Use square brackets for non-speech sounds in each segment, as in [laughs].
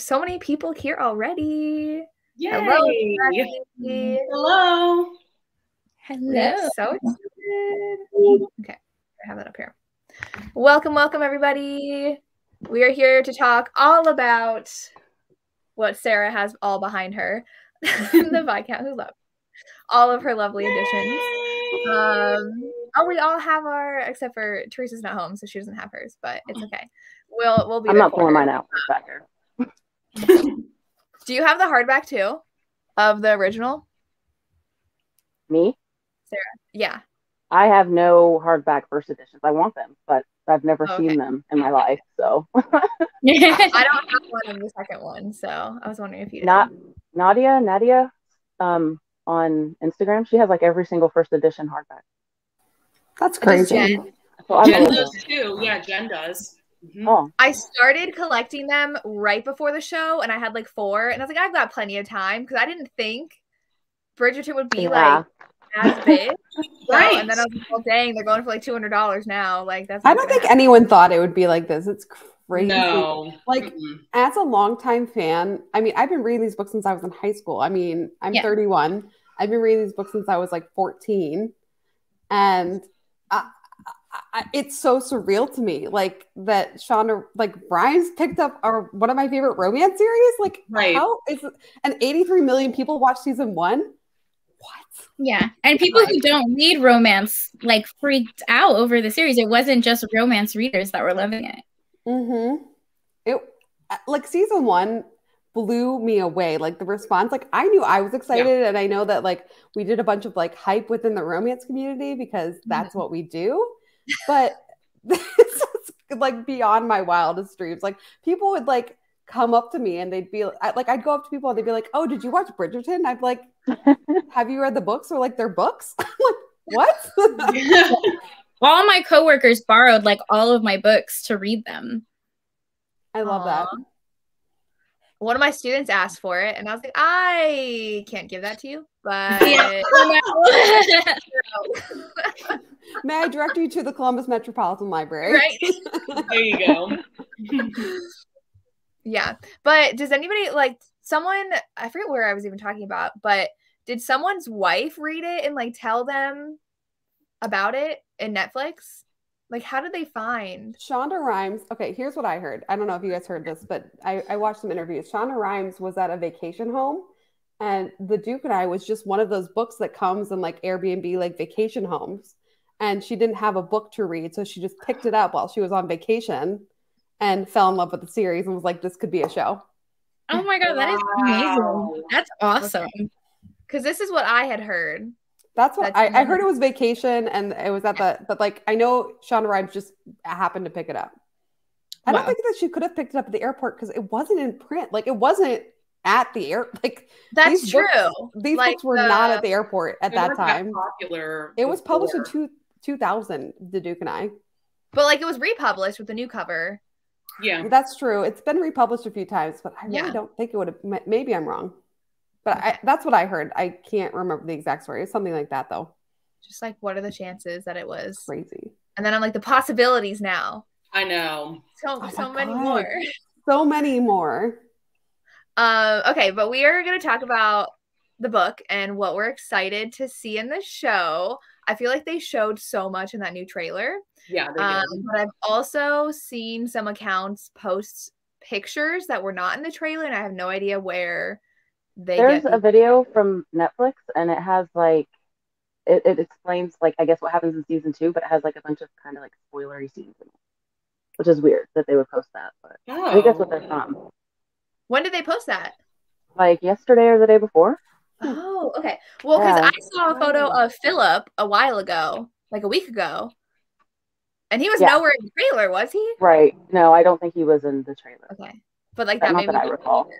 so many people here already. Yay. Hello. Jackie. Hello. Hello. So excited. [laughs] Okay, I have that up here. Welcome, welcome, everybody. We are here to talk all about what Sarah has all behind her, [laughs] the Viscount Who Loved, all of her lovely additions. Um, oh, we all have our, except for Teresa's not home, so she doesn't have hers, but it's [gasps] okay. We'll we'll be. I'm not pulling her. mine out back here. [laughs] Do you have the hardback too, of the original? Me? Sarah. Yeah. I have no hardback first editions. I want them, but I've never Okay. seen them in my life. So [laughs] I don't have [laughs] one of the second one, so I was wondering if you did. not Nadia, Nadia, um, on Instagram, she has like every single first edition hardback. That's crazy. Jen- So Jen does too. Yeah, Jen does. Mhm. oh, I started collecting them right before the show, and I had like four, and I was like, I've got plenty of time because I didn't think Bridgerton would be yeah. like as [laughs] big. So- Right. and then I was like, well, dang, they're going for like two hundred dollars now. Like that's. I don't think happen. anyone thought it would be like this. It's crazy. No. Like Mm-mm. as a longtime fan, I mean, I've been reading these books since I was in high school. I mean, I'm Yeah. 31. I've been reading these books since I was like 14, and I, I, I- it's so surreal to me, like that Shonda, like Brian's picked up our one of my favorite romance series. Like, Right. how is it, and 83 million people watch season one? What? Yeah. And people who don't read romance like freaked out over the series. It wasn't just romance readers that were loving it. Mm-hmm. It like season one blew me away. Like the response, like I knew I was excited, and I know that like we did a bunch of like hype within the romance community because that's what we do. But [laughs] this is like beyond my wildest dreams. Like people would like come up to me and they'd be like, I'd go up to people and they'd be like, "Oh, did you watch Bridgerton?" I'd be like, [laughs] "Have you read the books?" Or like, "They're books." [laughs] I'm like, what? All my coworkers borrowed like all of my books to read them. I love that. One of my students asked for it, and I was like, I can't give that to you, but [laughs] May I direct you to the Columbus Metropolitan Library? right. there you go. [laughs] Yeah. But does anybody like someone I forget where I was even talking about, but did someone's wife read it and like tell them about it in Netflix? Like how did they find? Shonda Rhimes. Okay, here's what I heard. I don't know if you guys heard this, but I, I watched some interviews. Shonda Rhimes was at a vacation home, and The Duke and I was just one of those books that comes in like Airbnb, like vacation homes. And she didn't have a book to read, so she just picked it up while she was on vacation and fell in love with the series and was like, this could be a show. Oh my god, that is Wow. amazing. That's awesome. Because this is what I had heard. That's what That's I, I heard it was vacation and it was at the, but like I know Shonda Rhimes just happened to pick it up. I don't think that she could have picked it up at the airport because it wasn't in print. Like it wasn't at the air. [laughs] Like That's These true. books- these Like books were the- not at the airport at that time. popular. It was published in two, 2000, The Duke and I. But like it was republished with a new cover. Yeah. That's true. It's been republished a few times, but I really Yeah. don't think it would have. Maybe I'm wrong, but I, that's what I heard. I can't remember the exact story. It's something like that, though. Just like what are the chances that it was? Crazy. And then I'm like the possibilities now. I know. So Oh so many God. more. So many more. Um, okay, but we are going to talk about the book and what we're excited to see in the show. I feel like they showed so much in that new trailer. Yeah, they Um, but I've also seen some accounts post pictures that were not in the trailer, and I have no idea where they There's get a video from Netflix and it has like it, it explains like I guess what happens in season two, but it has like a bunch of kind of like spoilery scenes in it. Which is weird that they would post that, but I think that's what they're from. When did they post that? Like yesterday or the day before. Oh, okay. Well, because Yeah. I saw a photo of Philip a while ago, like a week ago, and he was Yeah. nowhere in the trailer, was he? Right. No, I don't think he was in the trailer. Okay, but like Not that made me that I recall.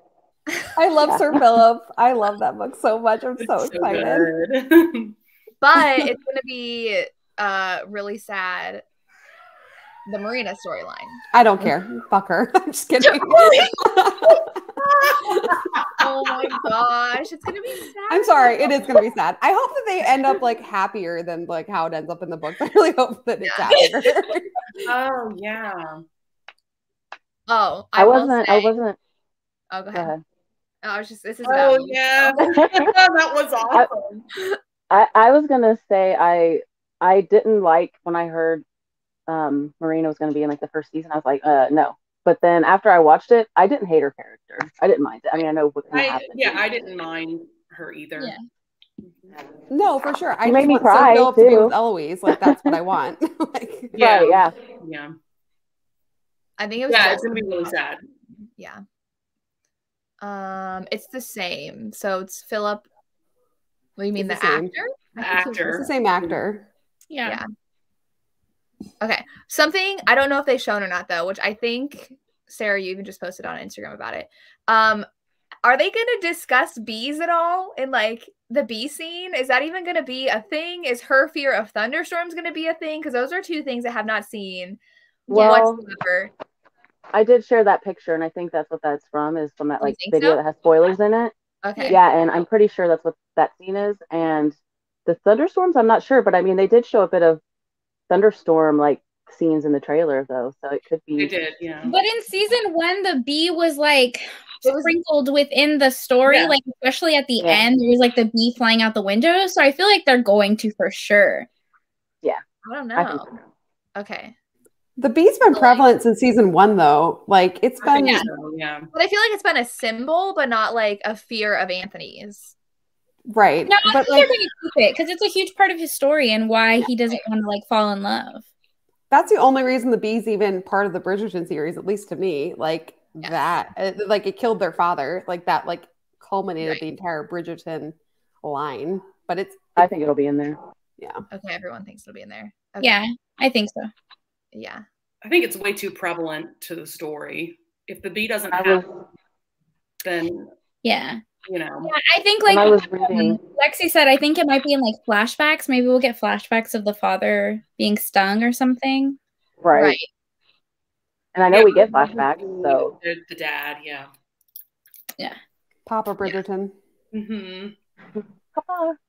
I love Yeah. Sir Philip. I love that book so much. I'm so It's excited. but [laughs] it's gonna be uh really sad. The Marina storyline. I don't care. Fuck her. [laughs] I'm just kidding. [laughs] Oh my [laughs] gosh, it's gonna be sad. I'm sorry. It is gonna be sad. I hope that they end up like happier than like how it ends up in the book. I really hope that it's happier. oh yeah. Oh, I will wasn't I wasn't Oh, go Go ahead. ahead. Oh, I was just this is Oh about yeah, that was awesome. I, I was gonna say I I didn't like when I heard um Marina was gonna be in like the first season. I was like, uh no. But then after I watched it, I didn't hate her character. I didn't mind it. I mean, I know what I, happened. yeah, I didn't mind her either. Yeah. No, for sure. I You just made me want cry, Sir Philip to be too. with Eloise. Like that's what I want. [laughs] like, [laughs] Yeah. Right, yeah. Yeah, I think it was yeah, just- it's gonna be really sad. yeah. Um, it's the same. So it's Philip. What do you mean It's the, the same. actor? The it's actor. the same actor. Yeah. Yeah. Okay. Something I don't know if they've shown or not though, which I think Sarah, you even just posted on Instagram about it. Um, are they going to discuss bees at all in like the bee scene? Is that even going to be a thing? Is her fear of thunderstorms going to be a thing? Because those are two things I have not seen Well, whatsoever. I did share that picture, and I think that's what that's from. Is from that like video so? that has spoilers in it. Okay. Yeah, and I'm pretty sure that's what that scene is. And the thunderstorms, I'm not sure, but I mean, they did show a bit of thunderstorm like scenes in the trailer, though, so it could They be. did, yeah. But in season one, the bee was like sprinkled within the story, Yeah. like especially at the Yeah. end, there was like the bee flying out the window. So I feel like they're going to for sure. Yeah, I don't I know. so. Okay. The bee's been prevalent since season one, though. Like it's been. think so, yeah. But I feel like it's been a symbol, but not like a fear of Anthony's. Right. No, I but think like they're going to keep it because it's a huge part of his story and why he doesn't want to like fall in love. that's the only reason the bee's even part of the Bridgerton series, at least to me. Like Yes. that, uh, it, like it killed their father. Like that, like culminated Right. the entire Bridgerton line. But it's I think it'll be in there. Yeah. Okay, everyone thinks it'll be in there. Okay. Yeah, I think so. Yeah. I think it's way too prevalent to the story. If the bee doesn't I have, was then Yeah. You know. Yeah, I think like when I was um, reading. Lexi said, I think it might be in like flashbacks. Maybe we'll get flashbacks of the father being stung or something. Right. Right. And I know Yeah, we get flashbacks, so the, the dad, yeah. Yeah, Papa Bridgerton. hmm Papa. [laughs]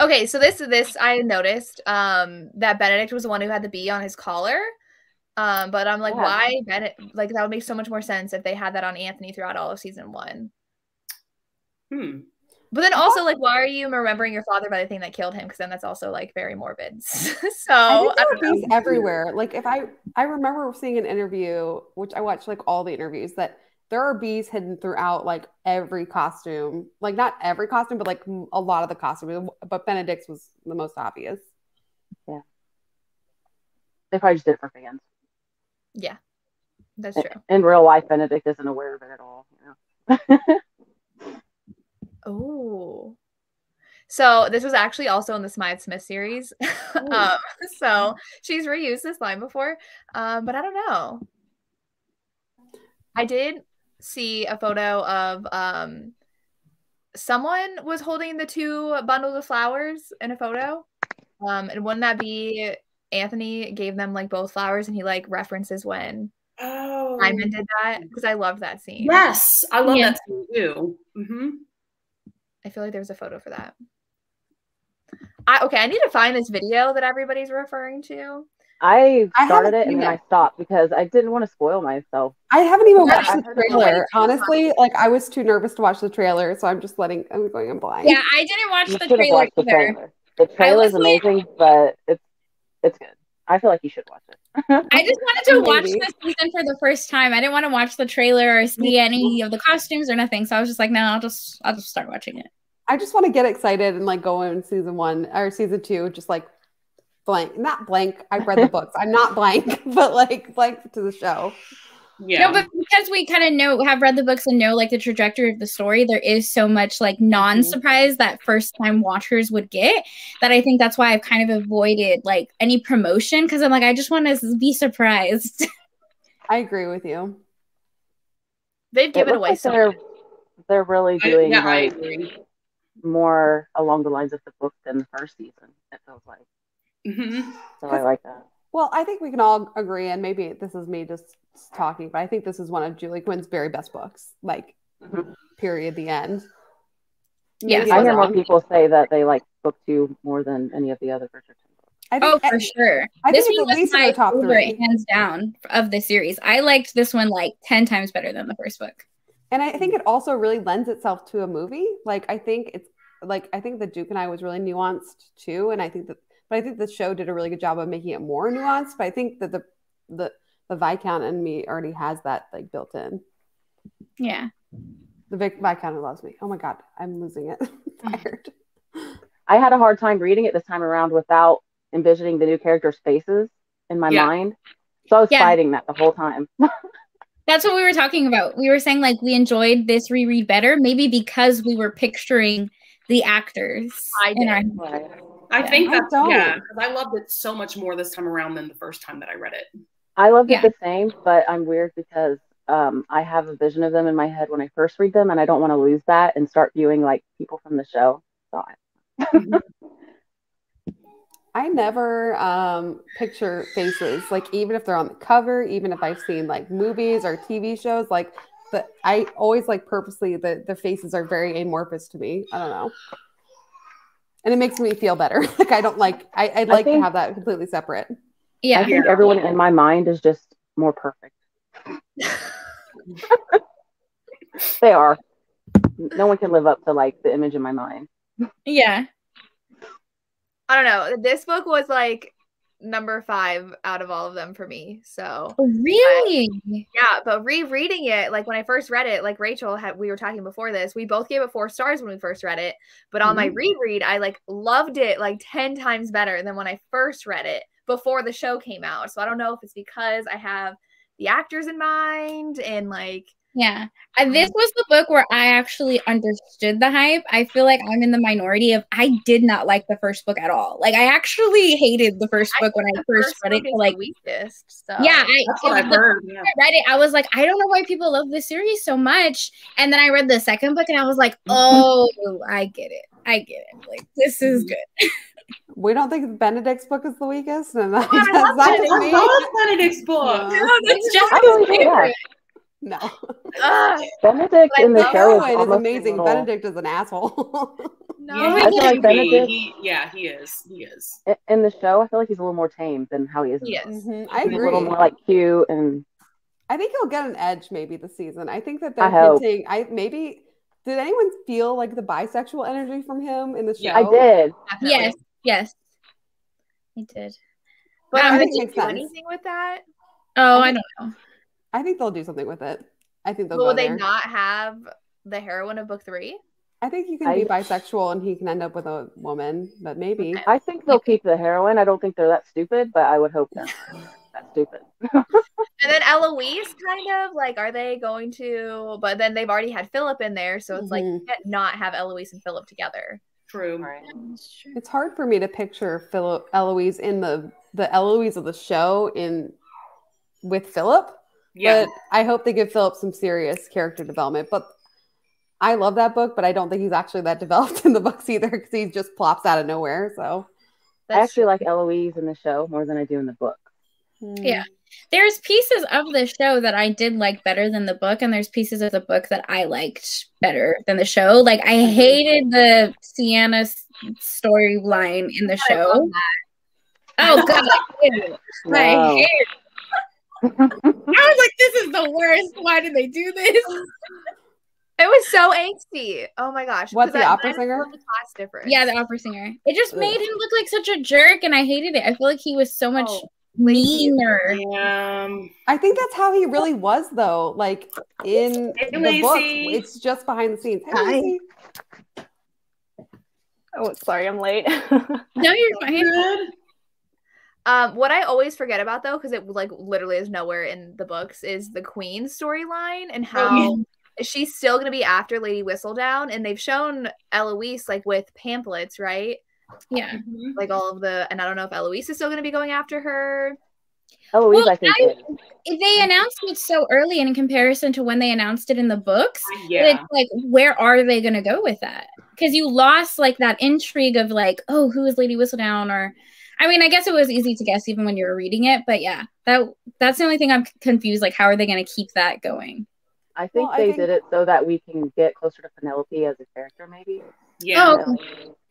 Okay, so this is this I noticed um that Benedict was the one who had the bee on his collar. Um, but I'm like, Yeah. why Benedict? Like that would make so much more sense if they had that on Anthony throughout all of season one. Hmm. But then also, like, why are you remembering your father by the thing that killed him? Because then that's also like very morbid. [laughs] so I think I there don't are know. bees everywhere. Like if I I remember seeing an interview, which I watched like all the interviews, that there are bees hidden throughout like every costume. Like not every costume, but like a lot of the costumes. But Benedict's was the most obvious. Yeah. They probably just did it for fans. Yeah, that's true. In real life, Benedict isn't aware of it at all. You know? [laughs] Oh. So this was actually also in the Smythe Smith series. [laughs] um, so she's reused this line before. Um, but I don't know. I did see a photo of um someone was holding the two bundles of flowers in a photo. Um, and wouldn't that be Anthony gave them like both flowers and he like references when Oh. Simon did that? Because I love that scene. Yes, I love Yeah. that scene too. hmm I feel like there was a photo for that. I okay, I need to find this video that everybody's referring to. I I started haven't it and seen then I it. stopped because I didn't want to spoil myself. I haven't even Yeah, watched I the heard it. trailer. Honestly, like I was too nervous to watch the trailer, so I'm just letting I'm going in blind. Yeah, I didn't watch You the trailer watched the trailer. The trailer's was like- amazing, but it's it's good. I feel like you should watch it. [laughs] I just wanted to watch Maybe. this season for the first time. I didn't want to watch the trailer or see any of the costumes or nothing. So I was just like, no, I'll just I'll just start watching it. I just want to get excited and like go in season one or season two, just like blank, not blank. I've read the [laughs] books. I'm not blank, [laughs] but like blank to the show. Yeah. No, but because we kind of know have read the books and know like the trajectory of the story, there is so much like mm-hmm. non-surprise that first time watchers would get that I think that's why I've kind of avoided like any promotion because I'm like I just want to be surprised. [laughs] I agree with you. They've given away like so they're much. they're really I- doing yeah, I agree. More along the lines of the book than the first season. It feels like hmm so. I like that. Well, I think we can all agree, and maybe this is me just talking, but I think this is one of Julia Quinn's very best books. Like, Mhm. period. The end. Yes. I hear more people say that they like book two more than any of the other Bridgerton books. I oh, think, for sure. I this think it's one was my top favorite, three. hands down, of the series. I liked this one like ten times better than the first book. And I think mm. it also really lends itself to a movie. Like I think it's like I think the Duke and I was really nuanced too, and I think that but I think the show did a really good job of making it more nuanced. But I think that the the the Viscount and me already has that like built in. Yeah. The Vic Viscount loves me. Oh my god, I'm losing it. [laughs] Mm. tired. I had a hard time reading it this time around without envisioning the new characters' faces in my Yeah. mind. So I was Yeah. fighting that the whole time. [laughs] That's what we were talking about. We were saying like we enjoyed this reread better, maybe because we were picturing the actors I in our did. I Yeah. think I that's don't. yeah, because I loved it so much more this time around than the first time that I read it. I loved Yeah. it the same, but I'm weird because um, I have a vision of them in my head when I first read them, and I don't want to lose that and start viewing like people from the show. So [laughs] I, I never um, picture faces like even if they're on the cover, even if I've seen like movies or TV shows, like the I always like purposely the the faces are very amorphous to me. I don't know, and it makes me feel better. [laughs] like I don't like I I'd like to think- have that completely separate. Yeah, I think everyone in my mind is just more perfect. [laughs] they are. No one can live up to like the image in my mind. Yeah. I don't know. This book was like number five out of all of them for me. So oh, Really? yeah, but rereading it, like when I first read it, like Rachel had, we were talking before this, we both gave it four stars when we first read it. But on my mm-hmm. reread, I like loved it like 10 times better than when I first read it before the show came out. So I don't know if it's because I have the actors in mind and like, Yeah. This was the book where I actually understood the hype. I feel like I'm in the minority of I did not like the first book at all. Like I actually hated the first I book when I the first read it. for, like weakest. So yeah, I, That's what I've the heard. Yeah. I read it, I was like, I don't know why people love this series so much. And then I read the second book and I was like, mm-hmm. oh, I get it. I get it. Like, this is mm-hmm. good. [laughs] We don't think Benedict's book is the weakest, and [laughs] that's, I love not Benedict. just I love Benedict's book. Yeah. No, that's just I believe it, yeah. No, [laughs] Ugh, Benedict I in the love show is is amazing. little- Benedict is an asshole. [laughs] no, Yeah, I he feel like. Benedict- He- yeah, he is. He is. in- in the show, I feel like he's a little more tame than how he is. Yes. book. Mhm, I He's a little more like cute and I think he'll get an edge maybe this season. I think that they're hope. hinting. I maybe did anyone feel like the bisexual energy from him in the show? Yeah. I did. definitely. yes, yes. he did. But I are they think it going to makes do sense. anything with that? Oh, I I don't know. I think they'll do something with it. I think they'll But go will they there. not have the heroine of book three? I think you can I- be bisexual and he can end up with a woman, but maybe. I think they'll keep the heroine. I don't think they're that stupid, but I would hope they're not [laughs] that stupid. And then Eloise, kind of like, are they going to? But then they've already had Philip in there, so it's like you Mhm. can't have Eloise and Philip together. True. It's hard for me to picture Philip Eloise in the the Eloise of the show in with Philip. Yeah. But I hope they give Philip some serious character development. But I love that book, but I don't think he's actually that [laughs] developed in the books either because he just plops out of nowhere. So I actually like Eloise in the show more than I do in the book. Hmm. Yeah. There's pieces of the show that I did like better than the book, and there's pieces of the book that I liked better than the show. Like I hated the Siena storyline in the show. Oh god, I hated it. I Wow. hated it. I was like, this is the worst. Why did they do this? It was so angsty. Oh my gosh. What's the I- opera I singer? The class difference. Yeah, the opera singer. It just Ugh. made him look like such a jerk, and I hated it. I feel like he was so much Oh, meaner. Um, I think that's how he really was, though. Like in Hey, the book, it's just behind the scenes. Hey, Hi. Oh, sorry, I'm late. [laughs] No, you're fine. Good. Um, what I always forget about though, because it like literally is nowhere in the books, is the Queen storyline and oh, how Oh, she's still gonna be after Lady Whistledown, and they've shown Eloise like with pamphlets, right? Yeah. Mm-hmm. Like all of the, and I don't know if Eloise is still gonna be going after her. Eloise, Well, I think. I- They mm-hmm. announced it so early, and in comparison to when they announced it in the books, uh, Yeah. it's like, where are they going to go with that? Because you lost like that intrigue of like, oh, who is Lady Whistledown? Or, I mean, I guess it was easy to guess even when you were reading it, but yeah, that that's the only thing I'm confused. Like, how are they going to keep that going? I think Well, I they think- did it so that we can get closer to Penelope as a character, maybe. Yeah. Oh,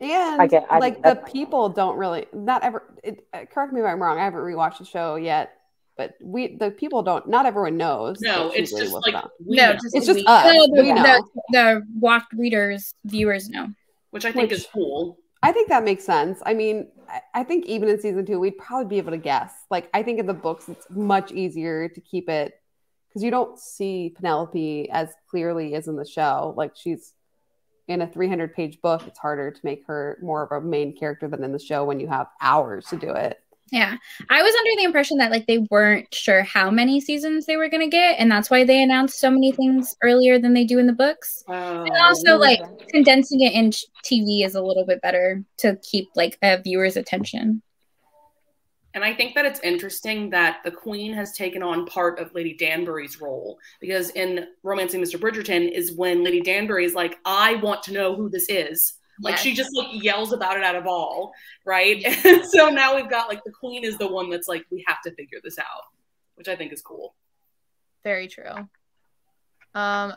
And I get- I- like the that's- people don't really not ever. It, uh, correct me if I'm wrong. I haven't rewatched the show yet, but we the people don't. Not everyone knows. No, it's just like no, just it's just us. No, the, we know. the, the walked readers, viewers know. which I think Which- is cool. I think that makes sense. I mean, I- think even in season two, we'd probably be able to guess. Like, I think in the books, it's much easier to keep it because you don't see Penelope as clearly as in the show. Like, she's in a 300 page book. It's harder to make her more of a main character than in the show when you have hours to do it. Yeah. I was under the impression that like they weren't sure how many seasons they were going to get and that's why they announced so many things earlier than they do in the books. And also like condensing it in TV is a little bit better to keep like a viewer's attention. And I think that it's interesting that the Queen has taken on part of Lady Danbury's role because in Romancing Mr. Bridgerton is when Lady Danbury is like, I want to know who this is. Like Yes. she just like yells about it at a ball, right? [laughs] And so now we've got like the Queen is the one that's like, we have to figure this out, which I think is cool. Very true. Um,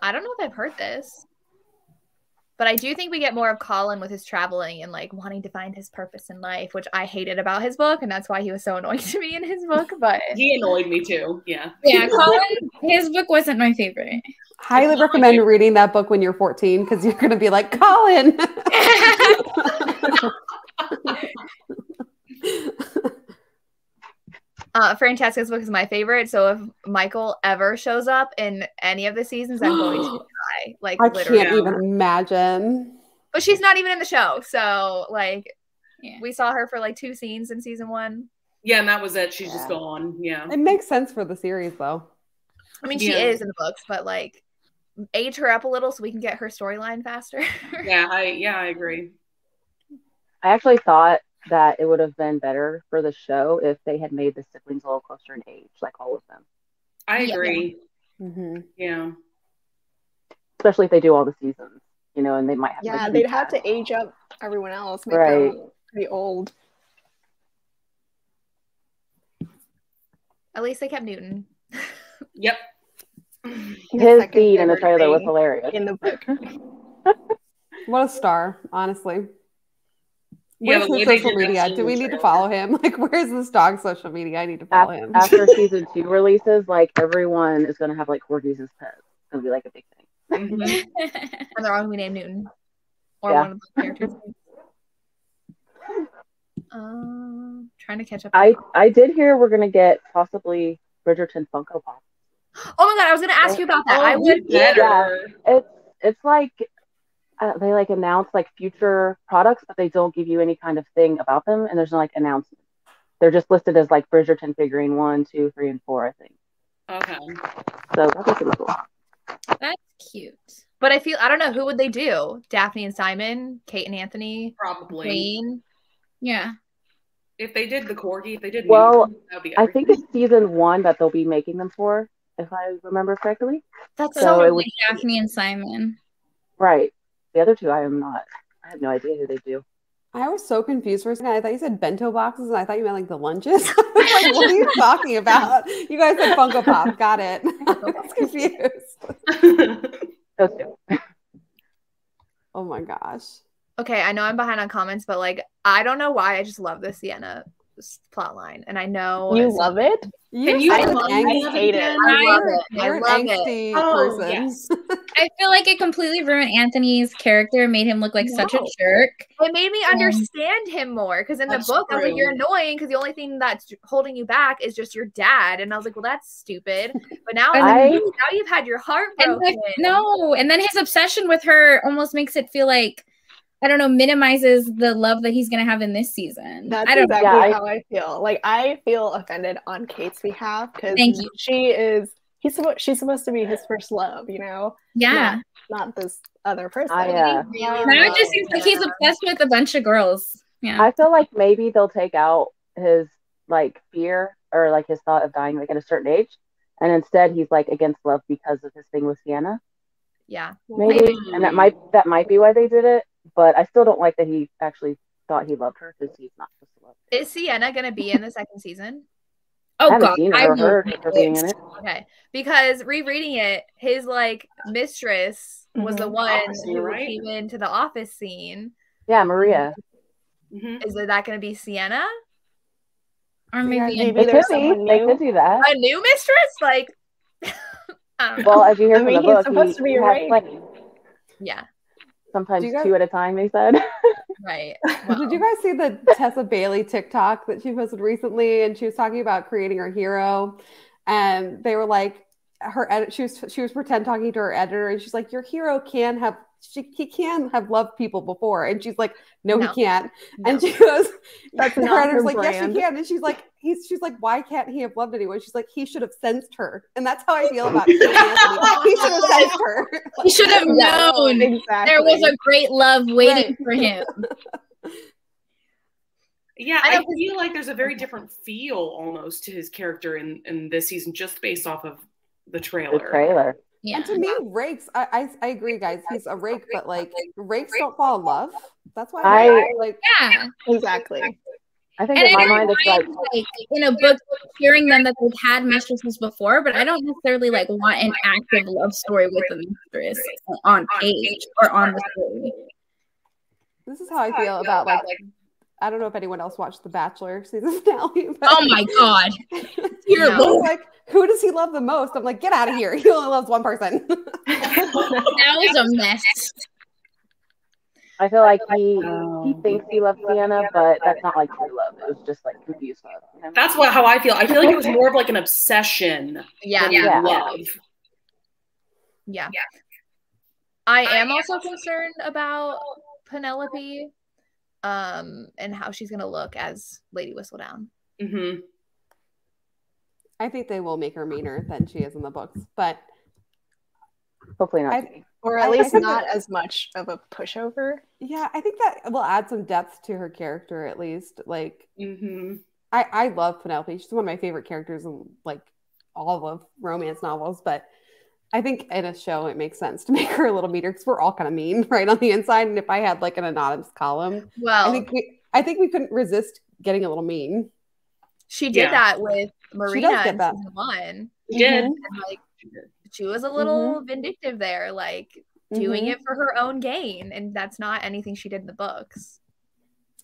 I don't know if I've heard this, but I do think we get more of Colin with his traveling and like wanting to find his purpose in life, which I hated about his book, and that's why he was so [laughs] annoying to me in his book. But He annoyed me too. Yeah. Yeah, [laughs] Colin, his book wasn't my favorite. Highly recommend favorite. reading that book when you're 14 because you're going to be like, Colin. [laughs] uh, Francesca's book is my favorite. So if Michael ever shows up in any of the seasons, I'm going to [gasps] die. Like I literally. can't even imagine. But she's not even in the show, so like Yeah. we saw her for like two scenes in season one. Yeah, and that was it. She's just gone. Yeah. It makes sense for the series, though. I mean, she Yeah. is in the books, but like age her up a little so we can get her storyline faster. Yeah, I yeah, I agree. I actually thought that it would have been better for the show if they had made the siblings a little closer in age, like all of them. I Yeah. agree. hmm Yeah. Especially if they do all the seasons, you know, and they might have. Yeah, they'd have to age up everyone else, make Right. them pretty old. At least they kept Newton. [laughs] Yep. His second scene in the trailer was hilarious. in the book. [laughs] What a star, honestly. Yeah, Where's the way his social media? Do we need to follow him? [laughs] Like, where's this dog's social media? I need to follow Af- him. After [laughs] season two releases, like everyone is gonna have like corgis as pets. It's gonna be like a big thing. Mhm. [laughs] And they're all gonna be named Newton. Or Yeah. one of the characters. Um trying to catch up. I I did hear we're gonna get possibly Bridgerton Funko Pop. [gasps] oh my god, I was gonna ask you about that. I Oh, would you better. It's it's like uh, they like announce like future products, but they don't give you any kind of thing about them, and there's no like announcement. They're just listed as like Bridgerton figurine one, two, three, and four, I think. Okay. So that's pretty cool. That's cute. but I feel I don't know who would they do? Daphne and Simon, Kate and Anthony, Probably. Wayne. Yeah. If they did the corgi, if they did Well, Newton, that'd be I think it's season one that they'll be making them for, if I remember correctly. That's So so, it was- Daphne and Simon. Right. The other two, I am not. I have no idea who they do. I was so confused for a second. I thought you said bento boxes, and I thought you meant like the lunches. [laughs] Like, what are you [laughs] talking about? You guys said Funko Pop. Got it. [laughs] I was confused. Those two. Oh my gosh. okay. I know I'm behind on comments, but like I don't know why I just love the Siena plot line. And I know You love it? You're you such an love angsty- I hate it. I love it. I love it. angsty [laughs] Oh, person. yes. I feel like it completely ruined Anthony's character, made him look like such a jerk. It made me understand him more because in the That's book, I was like, "You're annoying" because the only thing that's holding you back is just your dad, and I was like, "Well, that's stupid." But now, I- now you've had your heart And broken. like, no, and then his obsession with her almost makes it feel like I don't know, minimizes the love that he's gonna have in this season. That's I don't exactly Yeah, how I feel. Like I feel offended on Kate's behalf because Thank you. she is he's supposed she's supposed to be his first love, you know, yeah. not this other person. I, uh, Really Now it just seems like he's obsessed with a bunch of girls. Yeah. I feel like maybe they'll take out his like fear or like his thought of dying like at a certain age, and instead he's like against love because of his thing with Siena. Yeah, Maybe, Maybe. and that might that might be why they did it. But I still don't like that he actually thought he loved her because he's not supposed to love. Her. is Siena gonna be in the second season? Oh haven't god. seen it I or will heard her being in it. Okay, because rereading it, his like mistress was the Mhm. one Office who right? came into the office scene. Yeah, Maria. Mhm. Is that going to be Siena? Or maybe, maybe They could there's be. someone They could do that. A new mistress? Like, [laughs] I don't know. Well, as you hear I from mean, the he's book, supposed he, to be he has right. yeah, Sometimes guys- two at a time. They said. [laughs] right. [laughs] Did you guys see the Tessa Bailey TikTok that she posted recently? And she was talking about creating her hero, and they were like, her edit. She was she was pretend talking to her editor, and she's like, "Your hero can have she he can have loved people before," and she's like, "No, No. he can't." No. And she goes, That's [laughs] her not editor's her like, "Yes, brand. she can," and she's like, "He's she's like, why can't he have loved anyone?" She's like, "He should have sensed her," and that's how I feel about [laughs] Kate Anthony. He should have sensed her. he should have [laughs] known exactly. there was a great love waiting for him. [laughs] Yeah, I I, feel like there's a very different feel almost to his character in in this season, just based off of the the trailer. trailer. Yeah. And to me, rakes, I, I I agree, guys. He's a rake, but like rakes don't fall in love. That's why I, I- like. Yeah. exactly. I think And in I my mind, it's like like in a book hearing them that they've had mistresses before, but I don't necessarily like want an active love story with a mistress on page or on the story. This is how I feel about like. I don't know if anyone else watched The Bachelor season [laughs] finale. But Oh my god. [laughs] Dear No. Like, who does he love the most? I'm like, get out of here. [laughs] He only loves one person. That was a mess. I feel like he Oh. he thinks he loves Siena, but that's not like true love. It was just like confused love. You know? That's what how I feel. I feel like it was more of like an obsession Yeah, than Yeah. love. yeah. I am also concerned about Penelope, um, and how she's gonna look as Lady Whistledown. hmm I think they will make her meaner than she is in the books, but Hopefully not. I- to me. Or at least not that- as much of a pushover. yeah, I think that will add some depth to her character at least. Like, hmm I I love Penelope. She's one of my favorite characters in like all of romance novels, but I think in a show it makes sense to [laughs] make her a little meaner because we're all kind of mean [laughs] right on the inside. And if I had like an anonymous column, Well, I think we I think we couldn't resist getting a little mean. she did Yeah. that with Marina get in that. season one. He did. And like she was a little vindictive there, like doing Mhm. it for her own gain, and that's not anything she did in the books.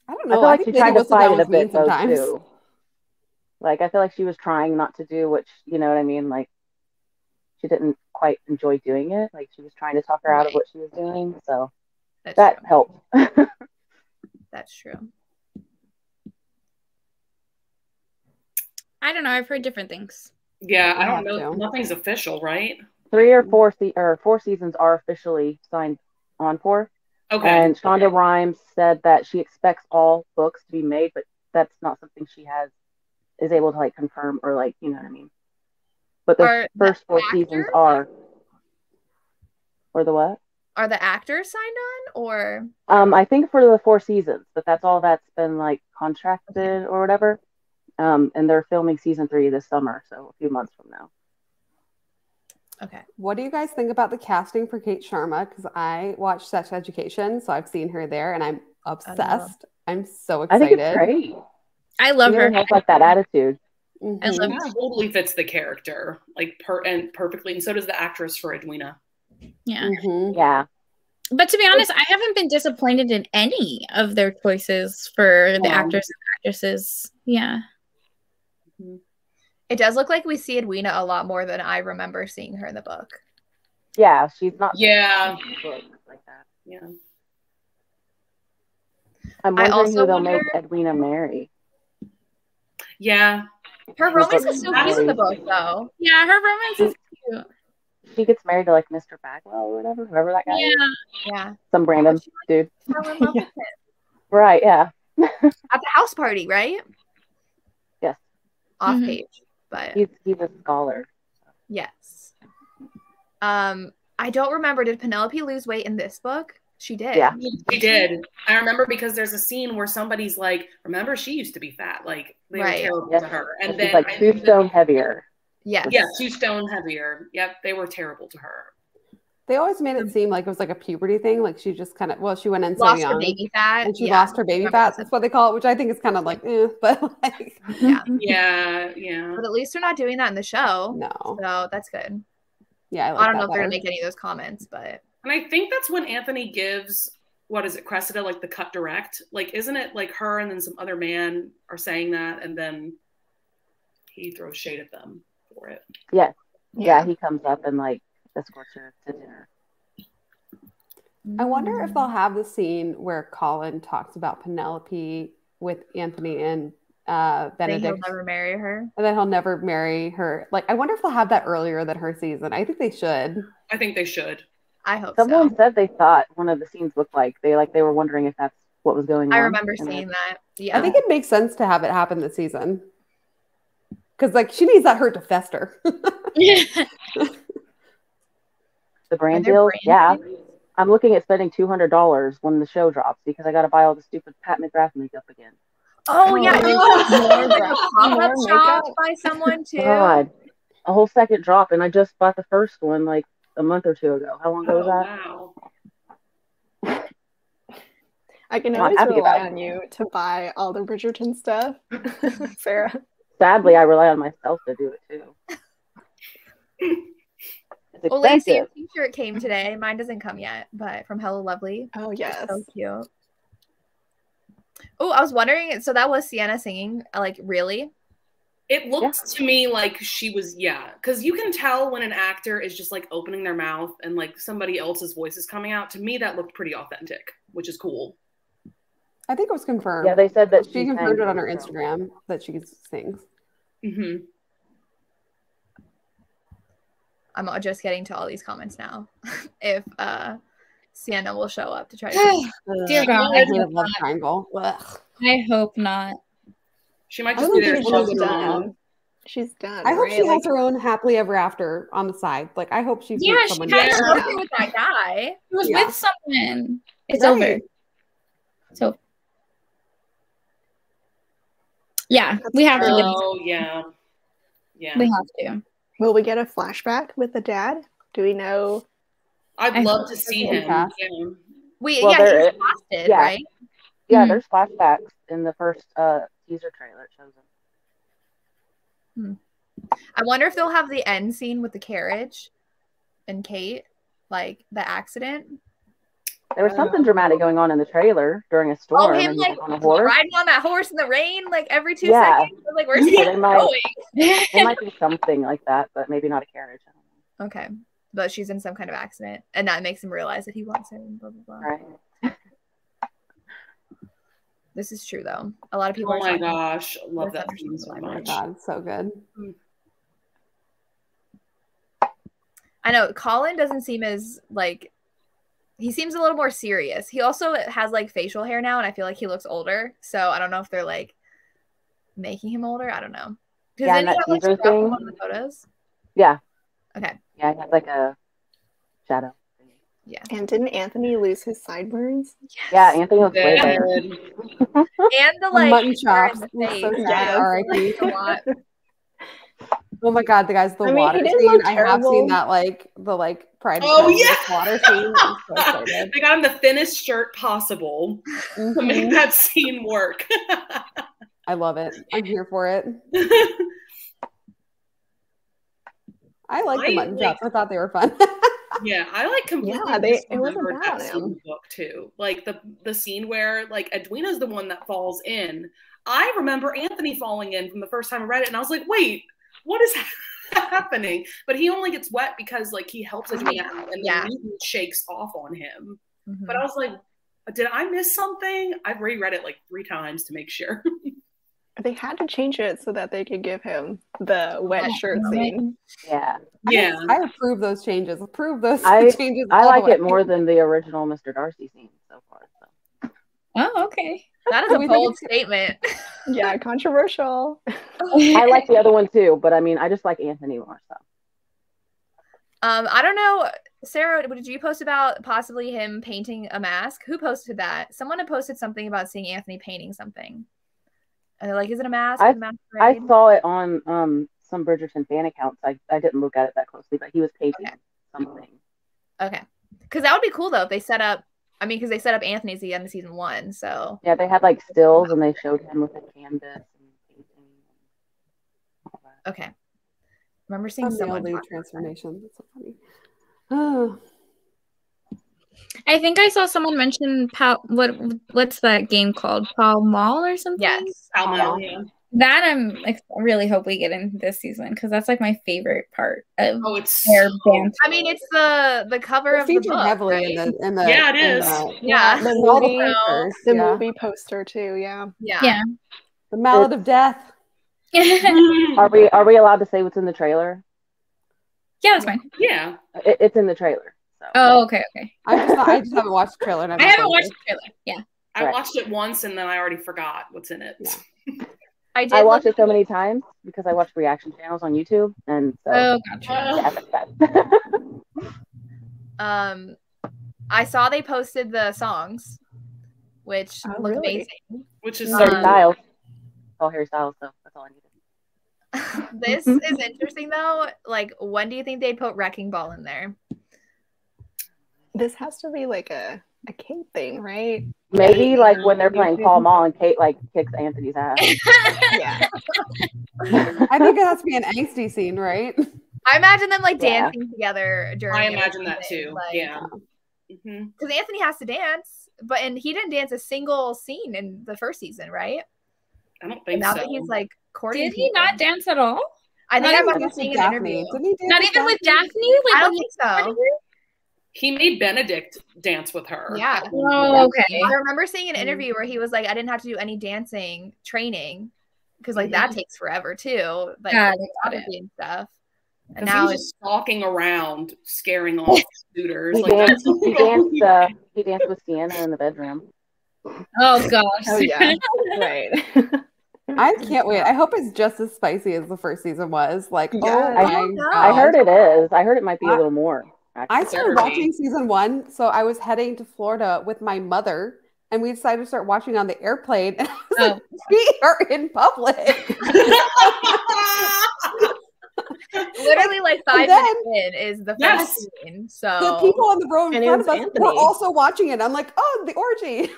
I don't I know. feel like she tried to fight it a bit though sometimes. too. Like I feel like she was trying not to do what she, you know what I mean. Like she didn't quite enjoy doing it. Like she was trying to talk her out of what she was doing. So That's that true. helped. [laughs] That's true. I don't know. I've heard different things. Yeah, I I don't know. to. Nothing's official, right? Three or four se- or four seasons are officially signed on for. Okay. And Shonda Rhimes said that she expects all books to be made, but that's not something she has is able to like confirm or like you know what I mean. But the Are the first four seasons are. Or the what? Are the actors signed on, or Um, I think for the four seasons, but that's all that's been like contracted or whatever. Um, and they're filming season three this summer, so a few months from now. okay? What do you guys think about the casting for Kate Sharma? Because I watched Sex Education, so I've seen her there, and I'm obsessed. I'm so excited. I excited. think it's great. I love She her. has like that attitude. Mhm. I love It totally fits the character, like per and perfectly, and so does the actress for Edwina. Yeah. Mhm. Yeah. But to be honest, I haven't been disappointed in any of their choices for the No. actors and actresses. Yeah. It does look like we see Edwina a lot more than I remember seeing her in the book. Yeah, she's not Yeah. like that. Yeah. I'm I wondering also who they'll wonder- make Edwina marry. Yeah. Her Her romance is so is cute in the very- book, though. Yeah, her romance is cute. She gets married to like Mr. Bagwell or whatever, whoever that guy is. Yeah. Yeah, Some random dude. fell in love with him Right, yeah. [laughs] at the house party, right? Yes. Off Mhm. page, but He's he's a scholar. yes. Um, I don't remember. Did Penelope lose weight in this book? She did. Yeah. She did. I remember because there's a scene where somebody's like, "Remember, she used to be fat. Like they Right. were terrible Yes. to her." And And she's then like two stone heavier. Yes. Yeah, two stone heavier. Yep, they were terrible to her. They always made it seem like it was like a puberty thing. Like she just kind of, well, she went in so Lost young. her baby fat. and she yeah. lost her baby fat. That's what they call it, which I think is kind of like, eh, [laughs] but like, Yeah. [laughs] Yeah, yeah. But at least they're not doing that in the show. no. So that's good. Yeah, I, like I don't that know if they're gonna make any of those comments, but And I think that's when Anthony gives what is it, Cressida, like the cut direct. Like, isn't it like her and then some other man are saying that, and then he throws shade at them for it. Yes. Yeah, he comes up and like escorts her to dinner. I wonder if they'll have the scene where Colin talks about Penelope with Anthony and uh, Think he'll Benedict, never marry her. and then he'll never marry her. Like, I wonder if they'll have that earlier than her season. I think they should. I think they should. I hope Someone so. said they thought one of the scenes looked like they like they were wondering if that's what was going on. I remember seeing then- that. Yeah. I think it makes sense to have it happen this season because, like, she needs that hurt to fester. [laughs] [laughs] [laughs] the brand there deals. brand Yeah, deals? I'm looking at spending two hundred dollars when the show drops because I got to buy all the stupid Pat McGrath makeup again. Oh yeah, Oh, didn't more you gra- pop up shop by someone too? God, a whole second drop, and I just bought the first one like a month or two ago. How long ago Oh, was that? wow. [laughs] I can always rely about on you to buy all the Bridgerton stuff, [laughs] Sarah. Sadly, I rely on myself to do it too. [laughs] It's Well, Lacey's expensive. t-shirt came today. Mine doesn't come yet, but from Hello Lovely. Oh yes. So cute. Oh, I was wondering. So that was Siena singing. Like, really? It looked to me like she was, yeah, because you can tell when an actor is just like opening their mouth and like somebody else's voice is coming out. To me, that looked pretty authentic, which is cool. I think it was confirmed. Yeah, they said that she she confirmed it on her. Instagram that she sings. hmm I'm just getting to all these comments now. [laughs] if uh Siena will show up to try to. [sighs] Dear God, I I hate hope love not. triangle. Ugh. I hope not. She might just don't be there. think to show she's done. She's done. I hope right? she has Like, her own happily ever after on the side. Like I hope she's Yeah, with she someone. has different. working with that guy. He was Yeah. with someone. It's Right. over. So yeah, we have to. Oh yeah, yeah. We have to. Will we get a flashback with the dad? Do we know? I'd I love to see him. Yeah. We Well, yeah, there- he's casted, yeah. right? Yeah, Mhm. there's flashbacks in the first uh, teaser trailer. It shows them. I wonder if they'll have the end scene with the carriage and Kate, like the accident. There was something dramatic going on in the trailer during a storm. Oh, him and like on a horse. riding on that horse in the rain, like every two Yeah. seconds. I Like, where's he So might- going? It might be something like that, but maybe not a carriage. I don't Okay, but she's in some kind of accident, and that makes him realize that he wants her. And blah blah blah. Right. This is true though. A lot of people. Oh are my talking- gosh, love that Misunderstood scene so the Oh my much. god, so good. I know Colin doesn't seem as like he seems a little more serious. He also has like facial hair now, and I feel like he looks older. So I don't know if they're like making him older. I don't know. Because Yeah, then that have like teaser scruff in thing. one of the photos. Yeah. Okay. Yeah, it has like a shadow. Yeah. And didn't Anthony lose his sideburns? Yeah, Anthony looks way Good. better. [laughs] And the like Mutton chops. in so face. sad. Yes. R.I.P. A lot. Oh my god, the guys, the I mean, water scene. I have seen that like the like Pride. Oh, yeah. water scene. So [laughs] they got him the thinnest shirt possible to make Mhm. that scene work. I love it. I'm here for it. [laughs] I like the mutton like- I thought they were fun. [laughs] yeah, I like completely Yeah, they- it wasn't bad, that scene the book too. Like the the scene where like Edwina's the one that falls in. I remember Anthony falling in from the first time I read it, and I was like, wait, what is [laughs] happening? But he only gets wet because like he helps Edwina out, and Yeah. the Newton shakes off on him. Mhm. But I was like, did I miss something? I've reread it like three times to make sure. [laughs] They had to change it so that they could give him the wet Yeah. shirt scene. Yeah. yeah. I approve those changes. Approve those I- [laughs] changes. I like it more than the original Mr. Darcy scene so far. So. Oh, okay. That is [laughs] a think bold statement. [laughs] Yeah, controversial. I like the other one too, but I mean, I just like Anthony more. So Um, I don't know, Sarah. Did you post about possibly him painting a mask? Who posted that? Someone had posted something about seeing Anthony painting something. And they're like, is it a mask? I- A I masquerade? saw it on um some Bridgerton fan accounts. I, I didn't look at it that closely, but he was painting Okay. something. Okay, because that would be cool though if they set up. I mean, because they set up Anthony at the end of season one, so Yeah, they had like stills and they showed him with a canvas and painting. and all that. okay. remember seeing Some someone. male lead transformation. That's so funny. Oh, I think I saw someone mention Pal. What what's that game called? Pall Mall or something? Yes. Pall Mall, yeah. That I'm like really hope we get in this season because that's like my favorite part of Oh, it's their so- band. I mean, it's the the cover They're of the book, heavily right? in the in the Yeah, it in is. the- Yeah. The in all the movie, the yeah. movie poster too. Yeah. Yeah. Yeah. the mallet of death. [laughs] Are we are we allowed to say what's in the trailer? Yeah, that's fine. yeah. It, it's in the trailer. So. Oh, okay, okay. I just I just haven't watched the trailer. And I haven't watched the trailer. Yeah. I Right. watched it once and then I already forgot what's in it. Yeah. [laughs] I did. I watched look- it so many times because I watch reaction channels on YouTube, and so Oh, gotcha. yeah. [laughs] Um, I saw they posted the songs, which Oh, look really? amazing. Which is Um, Harry so Styles. Oh, Harry Styles. So that's all I needed. [laughs] this is interesting though. Like, when do you think they'd put Wrecking Ball in there? This has to be like a a Kate thing, right? Maybe Yeah. like when they're playing Pall Mall and Kate like kicks Anthony's ass. [laughs] Yeah. I think it has to be an angsty scene, right? I imagine them like Yeah. dancing together during. I imagine that too. like- yeah. hmm because Anthony has to dance, but and he didn't dance a single scene in the first season, right? I don't And think now so. that he's like courting, Did he people- not dance at all? I think I even remember seeing an interview. Didn't he dance Not even with Daphne? Daphne? Like, I don't was think it- so. He made Benedict dance with her. Yeah. Oh, okay. I remember seeing an Mm. interview where he was like, I didn't have to do any dancing training because like that takes forever too, like Got it, got it. choreography and stuff. And now he's just stalking around, scaring off [laughs] suitors. He Like, danced. that's He danced. Uh, he danced with Siena in the bedroom. Oh gosh. Oh yeah. [laughs] right. [laughs] I can't wait. I hope it's just as spicy as the first season was. Like, Yeah. oh I- my no. I heard it is. I heard it might be a I- little more. I started watching season one, so I was heading to Florida with my mother, and we decided to start watching on the airplane. [laughs] And I was Oh. like, we are in public. [laughs] literally like five then- minutes in is the first Yes. scene. the So people on the row in And it front of us Anthony. were also watching it. I'm like, oh, the orgy.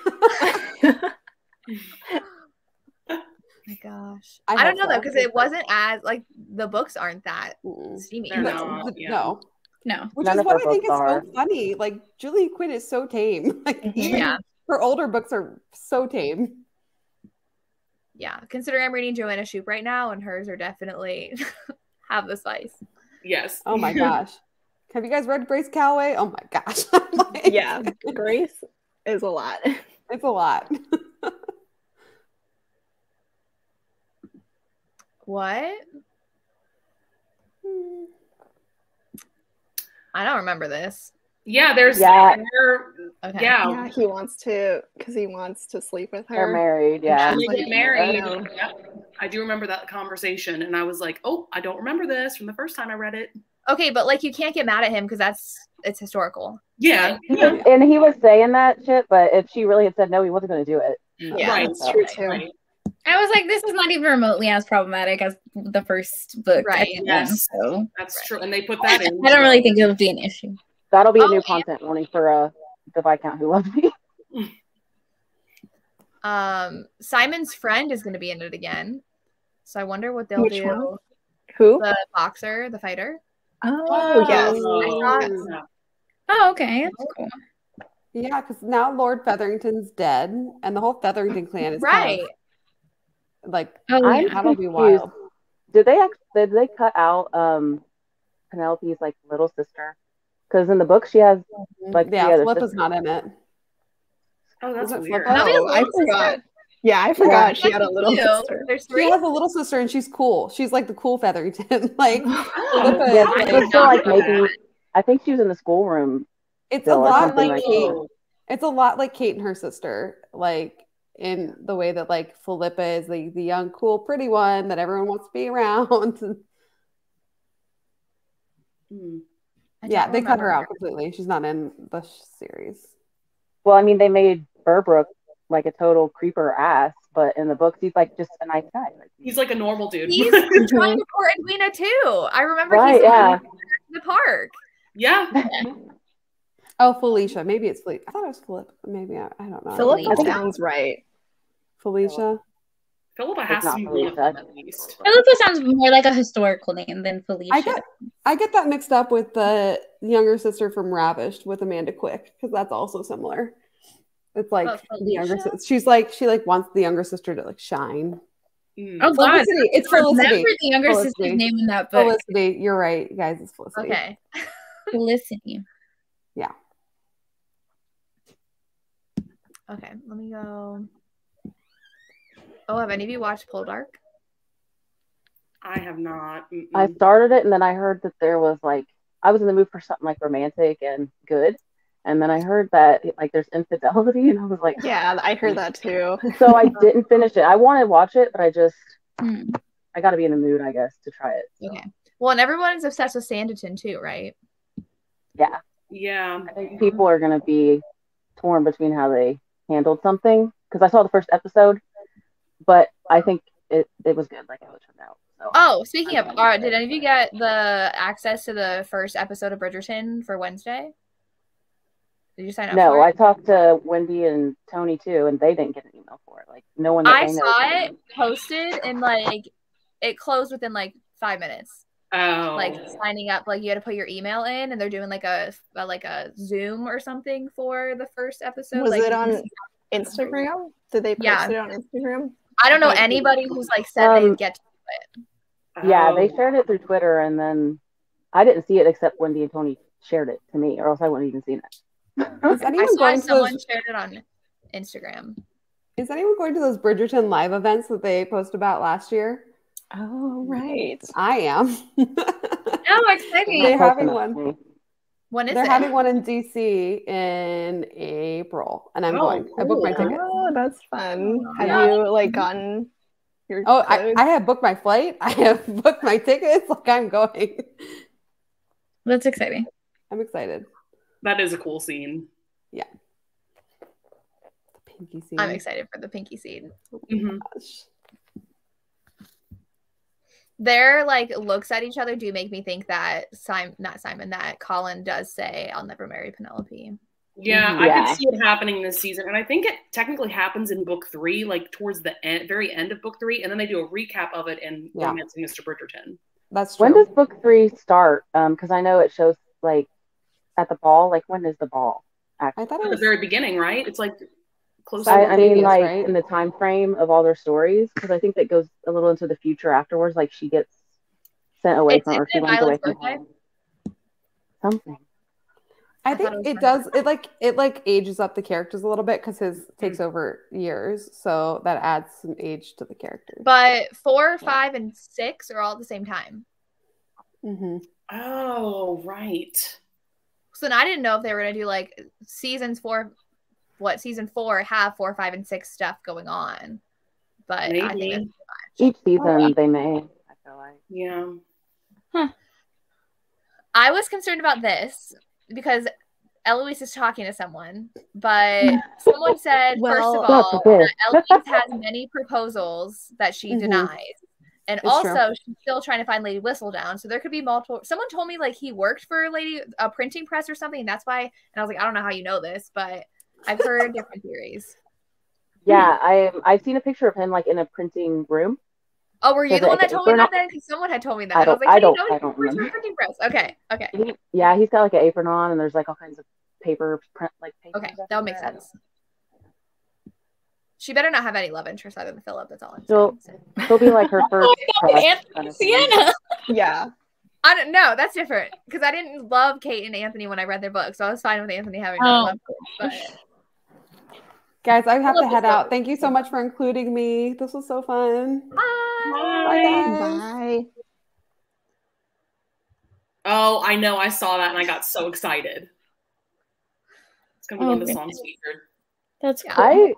oh [laughs] my gosh. I I, don't hope know though, because it wasn't as like the books aren't that Mm. steamy. They're But- yeah. No, No. which None is of what I think is books so funny. Like Julia Quinn is so tame. [laughs] Like Mhm. even Yeah. her older books are so tame. Yeah. Considering I'm reading Joanna Shupe right now and hers are definitely [laughs] have the spice. yes. Oh my [laughs] gosh. Have you guys read Grace Callaway? Oh my gosh. Like- yeah. Grace is a lot. It's a lot. What? I don't remember this. Yeah, there's Yeah. Okay. yeah. Yeah, he wants to because he wants to sleep with her. They're married. Yeah. They Like, get married. I know. Yep. I do remember that conversation, and I was like, "Oh, I don't remember this from the first time I read it." Okay, but like you can't get mad at him because that's it's historical. Yeah, He was- and he was saying that shit, but if she really had said no, he wasn't going to do it. Yeah, right. that's true too. Right. I was like, this is not even remotely as problematic as the first book. Right, I think, yes. So That's Right. true, and they put that in. I don't really think it'll be an issue. That'll be a Oh, new yeah. content warning for uh, the Viscount who loves me. [laughs] Um, Simon's friend is going to be in it again, so I wonder what they'll Which do. one? Who? The boxer, the fighter. Oh, yes. Oh, I Oh, okay. That's cool. Yeah, because now Lord Featherington's dead, and the whole Featherington clan is Right. Kind of, like Oh, I'm that'll be confused. wild. Did they act- did they cut out um Penelope's like little sister? Because in the book she has like yeah, the other Philippa's sister. not in it. Oh, that's Isn't weird. Flippa- Oh, I little sister. forgot. Yeah, I forgot she had a little Two. sister. She has a little sister, and she's cool. She's like the cool Featherington. [laughs] like [gasps] Yeah, I still not like maybe. I think she was in the schoolroom. It's Still a lot like like Kate. that. It's a lot like Kate and her sister, like in the way that like Philippa is the the young, cool, pretty one that everyone wants to be around. [laughs] Hmm. I yeah, they cut her out completely. She's not in the sh- series. Well, I mean they made Berbrooke like a total creeper ass, but in the books he's like just a nice guy. Like, He's like a normal dude. He's [laughs] trying to court Edwina too. I remember Right, he's yeah. in the park. yeah, [laughs] Oh, Felicia. Maybe it's Felicia. I thought it was Philip. Maybe I, I don't know. Philippa sounds right. Felicia. Philippa has not to be one of Felicia. them at least. Philippa sounds more like a historical name than Felicia. I get I get that mixed up with the younger sister from Ravished with Amanda Quick because that's also similar. It's like But the younger sister. She's like she like wants the younger sister to like shine. Mm. Oh God, Felicity. It's I remember the younger Felicity. sister's name in that book. Felicity. You're right, guys. It's Felicity. Okay. [laughs] Felicity. Yeah. Okay. Let me go. Oh, have any of you watched Poldark? I have not. I Mm-mm. started it and then I heard that there was like I was in the mood for something like romantic and good. And then I heard that like there's infidelity [laughs] and I was like Yeah, I heard that [laughs] too. so I didn't finish it. I wanted to watch it, but I just Hmm. I gotta be in the mood, I guess, to try it. So, Okay. Well, and everyone's obsessed with Sanditon too, right? yeah. Yeah. I think people are gonna be torn between how they handled something. Because I saw the first episode, but I think it, it was good like how it turned out. So Oh, speaking of, uh, did any of you get the access to the first episode of Bridgerton for Wednesday? Did you sign up? no, for I talked to Wendy and Tony too, and they didn't get an email for it. Like no one that I saw got it posted and like it closed within like five minutes. Oh. Like signing up, like you had to put your email in, and they're doing like a, a like a Zoom or something for the first episode. Was like, it on Instagram? Did they post Yeah. it on Instagram? I don't know anybody who's like said they Um, get to it. Yeah, they Oh. shared it through Twitter, and then I didn't see it except Wendy and Tony shared it to me, or else I wouldn't even seen it. Is [laughs] I anyone saw going to someone those, shared it on Instagram. Is anyone going to those Bridgerton live events that they posted about last year? Oh right. I am. Oh, exciting! They're having Coconut one. Me. When is They're it? having one in DC in April, and I'm Oh, going. I booked my ticket. Oh, that's fun. Have Yeah. you like gotten your Oh, I. I have booked my flight. [laughs] I have booked my tickets. [laughs] Like I'm going. That's exciting. I'm excited. That is a cool scene. Yeah. The pinky scene. I'm excited for the pinky seed. Mhm. Gosh. Their like looks at each other do make me think that Simon, not Simon, that Colin does say, "I'll never marry Penelope." Yeah, Mhm. I Yeah. could see it happening this season, and I think it technically happens in book three, like towards the end, very end of book three, and then they do a recap of it in Yeah. Romancing Mr. Bridgerton. That's true. When does book three start? Um, because I know it shows like at the ball. Like when is the ball? I thought At it the was. very beginning, right? It's like close. I, I mean, like right? in the time frame of all their stories, because I think that goes a little into the future afterwards. Like she gets sent away It's- from, or she it runs away Violet's from home. Something. I I think it it does. It like it like ages up the characters a little bit because his Mm. takes over years, so that adds some age to the characters. But four, five, and six are all at the same time. Mm-hmm. Oh, right. So then I didn't know if they were gonna do like seasons four, what season four have four, five, and six stuff going on. But I think Maybe. that's- Each season they may. I feel like. Yeah. I was concerned about this because Eloise is talking to someone, but [laughs] someone said Well- first of all that Eloise has many proposals that she Mhm. denies. And It's also, true. she's still trying to find Lady Whistledown. So there could be multiple. Someone told me like he worked for a Lady a printing press or something. And that's why. And I was like, I don't know how you know this, but I've heard different theories. Yeah, I I've seen a picture of him like in a printing room. Oh, were you the one that told me they're that not- then? Because someone had told me that. I I, don't- like, I how do you don't- know I don't works for a remember. printing press? Okay, okay, He, yeah, he's got like an apron on, and there's like all kinds of paper print like. papers okay. That would make there. sense. She better not have any love interest other than Philip. That's all I'm So- saying. He'll be like her [laughs] oh, first. crush Anthony kind of thing. Siena. Yeah. I don't know. That's different because I didn't love Kate and Anthony when I read their books, so I was fine with Anthony having no Oh. love. interest, Guys, I have to head out. so- Thank you so much for including me. This was so fun. But bye. Bye. Bye. Oh, I know. I saw that and I got so excited. It's gonna be Oh, when the goodness. song's featured. That's Yeah. cool. I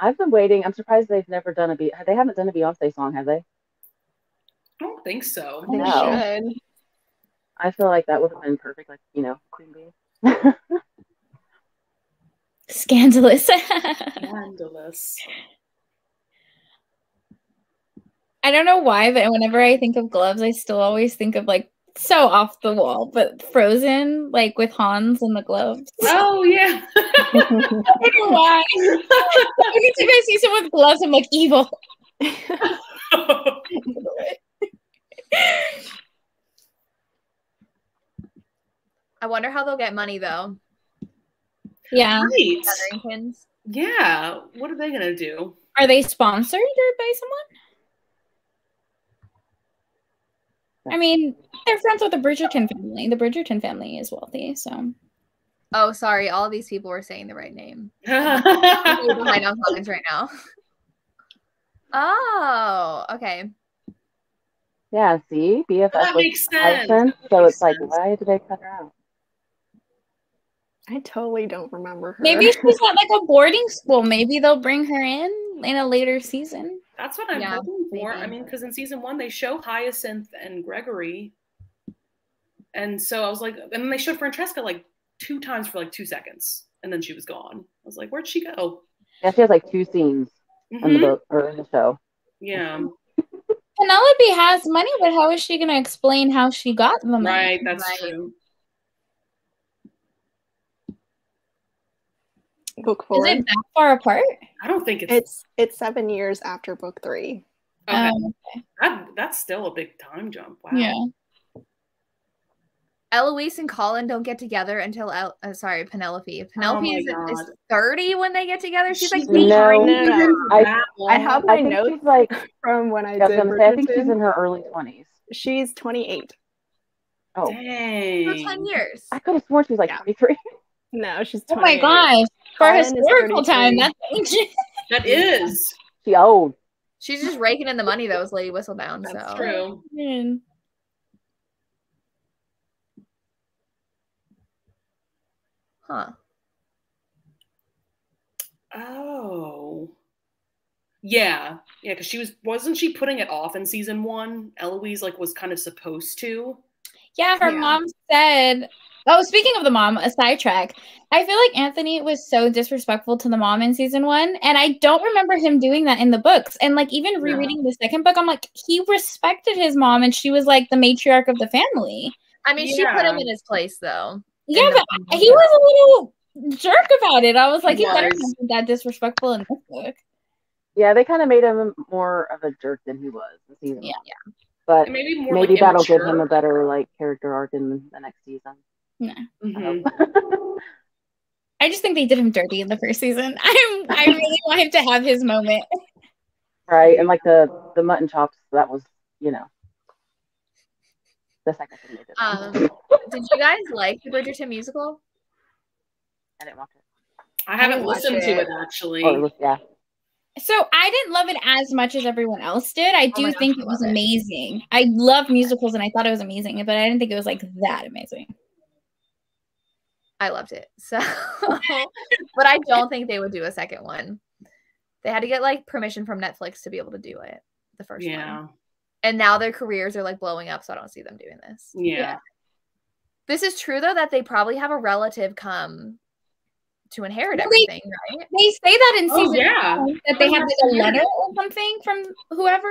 I've been waiting. I'm surprised they've never done a be. They haven't done a Beyonce song, have they? I don't think so. They No. should. I feel like that would have been perfect. Like you know, Queen Bee. [laughs] Scandalous. [laughs] Scandalous. I don't know why, but whenever I think of gloves, I still always think of like so off the wall, but Frozen, like with Hans and the gloves. Oh yeah. [laughs] I don't know why. Every time I see someone with gloves, I'm like evil. [laughs] I wonder how they'll get money though. Yeah. Right. Yeah. What are they going to do? Are they sponsored by someone? I mean, they're friends with the Bridgerton family. The Bridgerton family is wealthy, so. Oh, sorry. All these people were saying the right name. [laughs] behind on comments right now. Oh, okay. Yeah, see? BFF that makes sense. So it's sense. like, why did they cut her out? I totally don't remember her. Maybe she's [laughs] at like a boarding school. Maybe they'll bring her in in a later season. That's what I'm Yeah, hoping for. I mean, because in season one they show Hyacinth and Gregory, and so I was like, and then they showed Francesca like two times for like two seconds, and then she was gone. I was like, where'd she go? Yeah, she has like two scenes in the Mhm. book or in the show. Yeah, Penelope has money, but how is she going to explain how she got the money? right. That's Right. true. Book Is four. it that far apart? I don't think it's, It's it's seven years after book three. okay. Um, That, that's still a big time jump. Wow. yeah. Eloise and Colin don't get together until El- uh, sorry Penelope. Penelope my is, is thirty when they get together. She's, like She's eight. No. No, no. I- I long. have I my think notes she's like, from when I I, did. gonna I think she's in her early 20s. She's 28. Oh, for Dang. ten years. I could have sworn she was like Yeah. 23. [laughs] No, she's Oh 28. my gosh. For Colin is historical time, that's ancient. [laughs] That is. She old. She's just raking in the money that was Lady Whistledown. That's so True. Mm. huh? Oh. Yeah. Yeah, because she was wasn't she putting it off in season one? Eloise like was kind of supposed to. Yeah, her Yeah. mom said. Oh, speaking of the mom, a sidetrack. I feel like Anthony was so disrespectful to the mom in season one, and I don't remember him doing that in the books. And like even rereading the second book, I'm like, he respected his mom, and she was like the matriarch of the family. I mean, she put him in his place though. Yeah, in the- but he was a little jerk about it. I was like, He he better was. not be that disrespectful in this book. Yeah, they kind of made him more of a jerk than he was in season Yeah. One. But And maybe more maybe like that'll give him a better like character arc in the next season. I Mhm. hope. [laughs] I just think they did him dirty in the first season. [laughs] I'm, I really want him to have his moment. right, and like the the mutton chops, that was you know the second thing they did. Um, [laughs] Did you guys like the Bridgerton musical? I didn't watch it. I haven't didn't watch listened to it. it actually. Oh, it was, yeah. So I didn't love it as much as everyone else did. I Oh do gosh, think I it was love it. amazing. I love musicals and I thought it was amazing, but I didn't think it was like that amazing. I loved it. So, [laughs] [laughs] but I don't think they would do a second one. They had to get like permission from Netflix to be able to do it. The first yeah. one, and now their careers are like blowing up, so I don't see them doing this. Yeah. This is true though that they probably have a relative come to inherit Wait. everything, right? They say that in Oh, season yeah. one, that they had like a letter or something from whoever,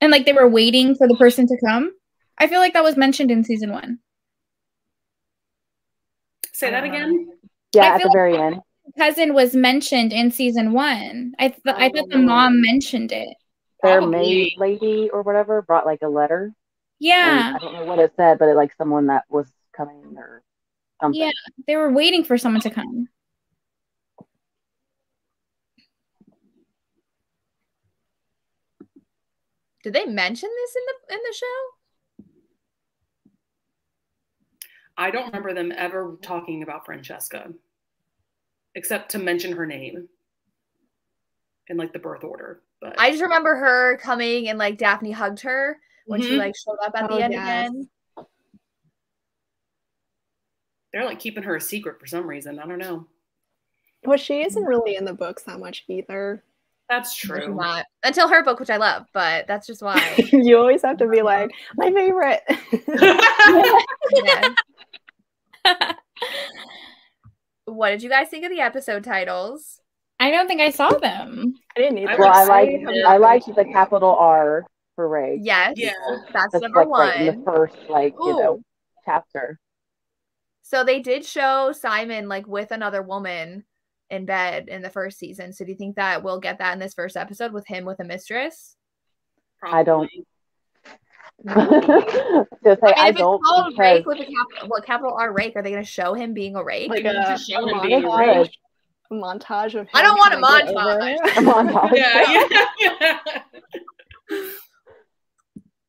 and like they were waiting for the person to come. I feel like that was mentioned in season one. Say that again. Um, yeah, at feel the very end. Cousin was mentioned in season one. I th- I thought the Oh. mom mentioned it. Their Probably. maid lady or whatever brought like a letter. Yeah, And I don't know what it said, but it like someone that was coming or something. Yeah. they were waiting for someone to come. Did they mention this in the in the show? I don't remember them ever talking about Francesca, except to mention her name in like the birth order. But I just remember her coming and like Daphne hugged her when she Mhm. like showed up at Oh, the end yes. again. they're like keeping her a secret for some reason. I don't know. Well, she isn't really in the books that much either. That's true. not until her book, which I love, but that's just why. [laughs] you always have to be like, my favorite. [laughs] [laughs] What did you guys think of the episode titles? I don't think I saw them. I didn't either. Well, I like I liked the capital R for Ray. Yes. Yeah. That's, That's number like right in one. the first like you know chapter. So they did show Simon like with another woman in bed in the first season. So do you think that we'll get that in this first episode with him with a mistress? I don't- Probably. [laughs] to say I mean, I, if don't it's called because rake with a capital, what capital R rake? Are they going to show him being a rake? like Like, a, show a him being montage, rich. a montage of. I don't want a trying to get over montage. a montage. yeah, yeah. [laughs]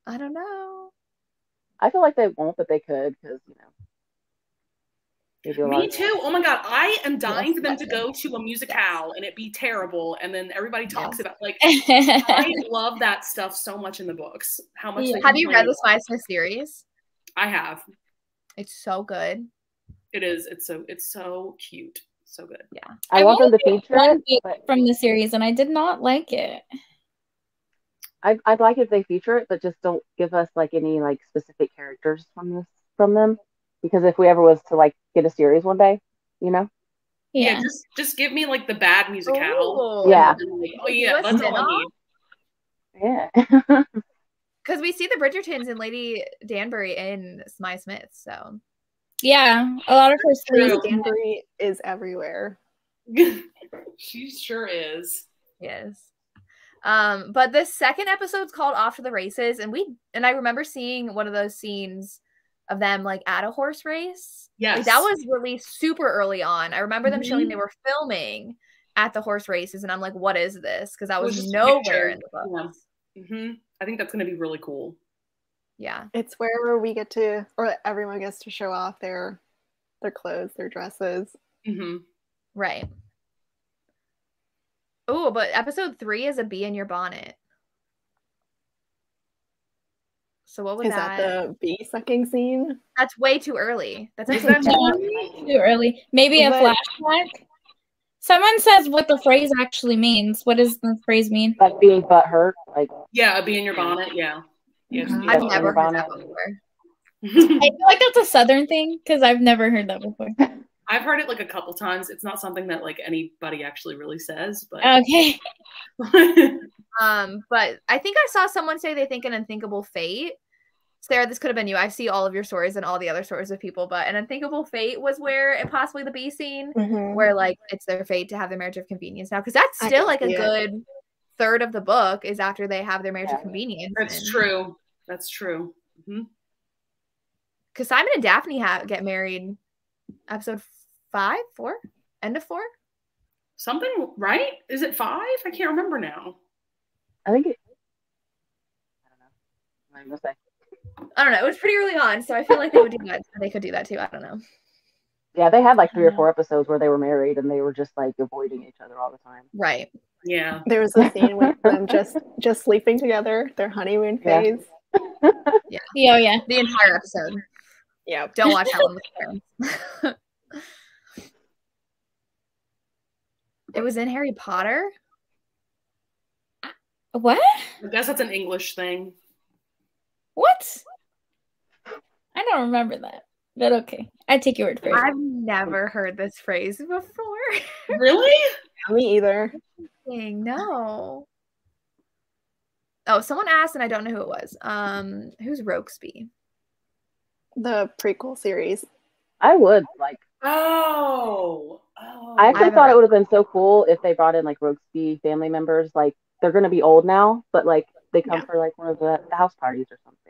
I don't know. I feel like they won't, but they could because you know. they do a lot Me too. Oh my god, I am dying Yes, for them to go to a musicale and it be terrible, and then everybody talks Yes. about like I [laughs] love that stuff so much in the books. How much Yeah. Have you read the about- Smythe Smith series? I have. It's so good. It is. It's so. It's so cute. So good. I I've want them to feature it, but from the series, and I did not like it. I'd, I'd like if they feature it, but just don't give us like any like specific characters from this from them, because if we ever was to like get a series one day, you know, Yeah. just just give me like the bad musicale. Ooh. Yeah. Like, oh yeah, that's all I need. yeah. [laughs] Because we see the Bridgertons and Lady Danbury in Smythe Smith, so Yeah. A lot of her stories. Danbury is everywhere. [laughs] she sure is. yes. Um, but the second episode's called Off to the Races, and we and I remember seeing one of those scenes of them like at a horse race. Yes. Like, that was released super early on. I remember them showing Mhm. they were filming at the horse races, and I'm like, what is this? Because that was, was nowhere in the book. hmm I think that's going to be really cool. Yeah. It's where we get to, or everyone gets to show off their their clothes, their dresses. hmm Right. Oh, but episode three is a bee in your bonnet. So what was Is that? that the bee sucking scene? That's way too early. That's Is episode that two. Too early. Maybe a But- flashback. Someone says what the phrase actually means. What does the phrase mean? like being butt hurt, like Yeah, a bee in your bonnet. Yeah. Yeah. just be I've never your heard that before. [laughs] I feel like that's a southern thing because I've never heard that before. I've heard it like a couple times. It's not something that like anybody actually really says, but Okay. [laughs] Um, but I think I saw someone say they think an unthinkable fate. Sarah, this could have been you. I see all of your stories and all the other stories of people, but an unthinkable fate was where it possibly the bee scene, mm-hmm. where like it's their fate to have their marriage of convenience now, because that's still can like a see it. good third of the book is after they have their marriage of convenience. that's true. That's true. Mm-hmm. Because Simon and Daphne have get married, episode five, four, end of four. Something right? Is it five? I can't remember now. I think it. I don't know. What am gonna say? I don't know. It was pretty early on, so I feel like they would do that. [laughs] They could do that too. I don't know. Yeah, they had like three or four episodes where they were married and they were just like avoiding each other all the time. Right. Yeah. There was a scene with them just just sleeping together, their honeymoon Yeah. phase. Yeah, oh, yeah. The entire episode. Yeah. Don't watch Helen with parents. it was in Harry Potter. What? I guess that's an English thing. What? I don't remember that. But okay. I take your word for it. I've never heard this phrase before. [laughs] Really? Me either. No. Oh, someone asked, and I don't know who it was. Um, who's Rokesby? The prequel series. I would like. Oh. Oh. I actually haven't thought it would have been so cool if they brought in like Rokesby family members. Like they're gonna be old now, but like they come Yeah. for like one of the, the house parties or something.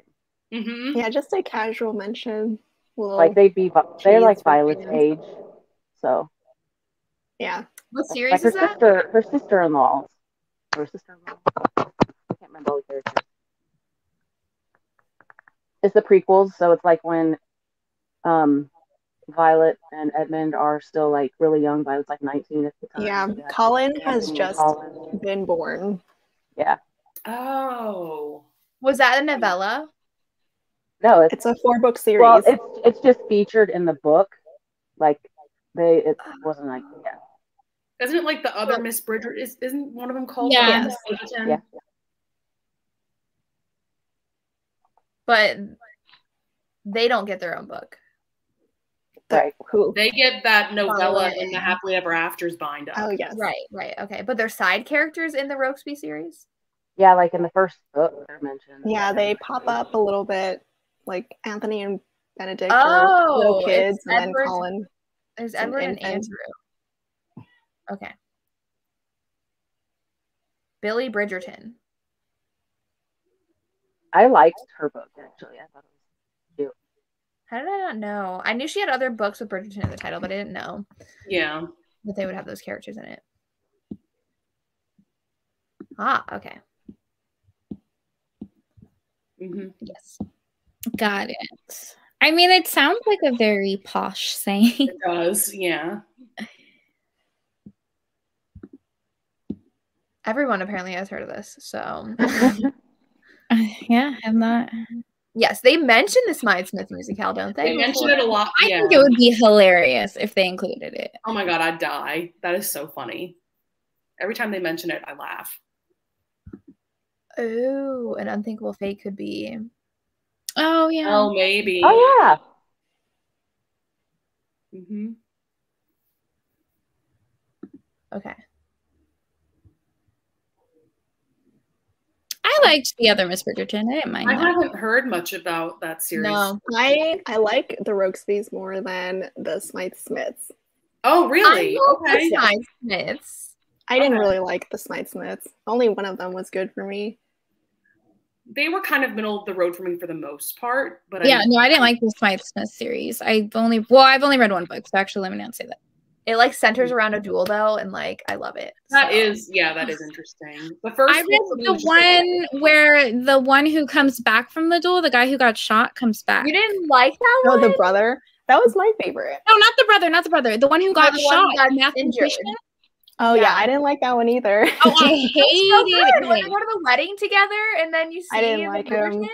Hmm Yeah, just a casual mention. Little, Like they'd be, they're like Violet's age, so yeah. What like series her is that? sister, her sister-in-law, her sister-in-law. I can't remember all the characters. It's the prequels, so it's like when um Violet and Edmund are still like really young. Violet's like 19 at the time. Yeah. Yeah. Colin has Anthony just Colin. been born. Yeah. Oh. Was that a novella? No, it's It's a four book series. well, it's it's just featured in the book. Like they, it wasn't like yeah. Isn't it like the other Miss Bridger? Is isn't one of them called? Yeah. Miss Yeah. But they don't get their own book. The- Right. Who? They get that novella Oh, in the Happily Ever Afters bind up. Oh yes. Right, right. Okay. But they're side characters in the Rokesby series? Yeah, like in the first book they're mentioned. Yeah, they pop up a little bit, like Anthony and Benedict Oh, are little kids, and then Colin. There's It's an Edward and. Andrew. Okay. Billie Bridgerton. I liked her book actually. I thought it was cute. How did I not know? I knew she had other books with Bridgerton in the title, but I didn't know Yeah. that they would have those characters in it. Ah, okay. hmm Yes. Got it. I mean, it sounds like a very posh saying. It does, yeah. Everyone apparently has heard of this. So, [laughs] yeah, I'm not. yes, they mentioned the Smythe Smith musicale, don't they? They mentioned it a lot. I yeah. think it would be hilarious if they included it. Oh my god, I'd die. That is so funny. Every time they mention it, I laugh. Oh, an unthinkable fate could be. Oh yeah. Oh, maybe. Oh yeah. hmm Okay. I liked the other Miss Bridgerton. I didn't mind I that. haven't heard much about that series. No. I I like the Rokesbys more than the Smythe Smiths. Oh, really? I love Okay. the Smythe Smiths. I didn't Okay. really like the Smythe Smiths. Only one of them was good for me. They were kind of middle of the road for me for the most part, but Yeah, I, no, I didn't like the Smythe Smith series. I've only well, I've only read one book, so actually let me not say that. It like centers around a duel though, and like I love it. that so. is yeah, that is interesting. The first I one read the was just like, one where the one who comes back from the duel, the guy who got shot comes back. You didn't like that Oh, one? the brother. That was my favorite. No, not the brother, not the brother. The one who got the shot. who got mathematician. injured. Oh yeah, Yeah. I didn't like that one either. Oh, I [laughs] so hated good. When they it. go to the wedding together, and then you see I didn't the like him. Bridgerton.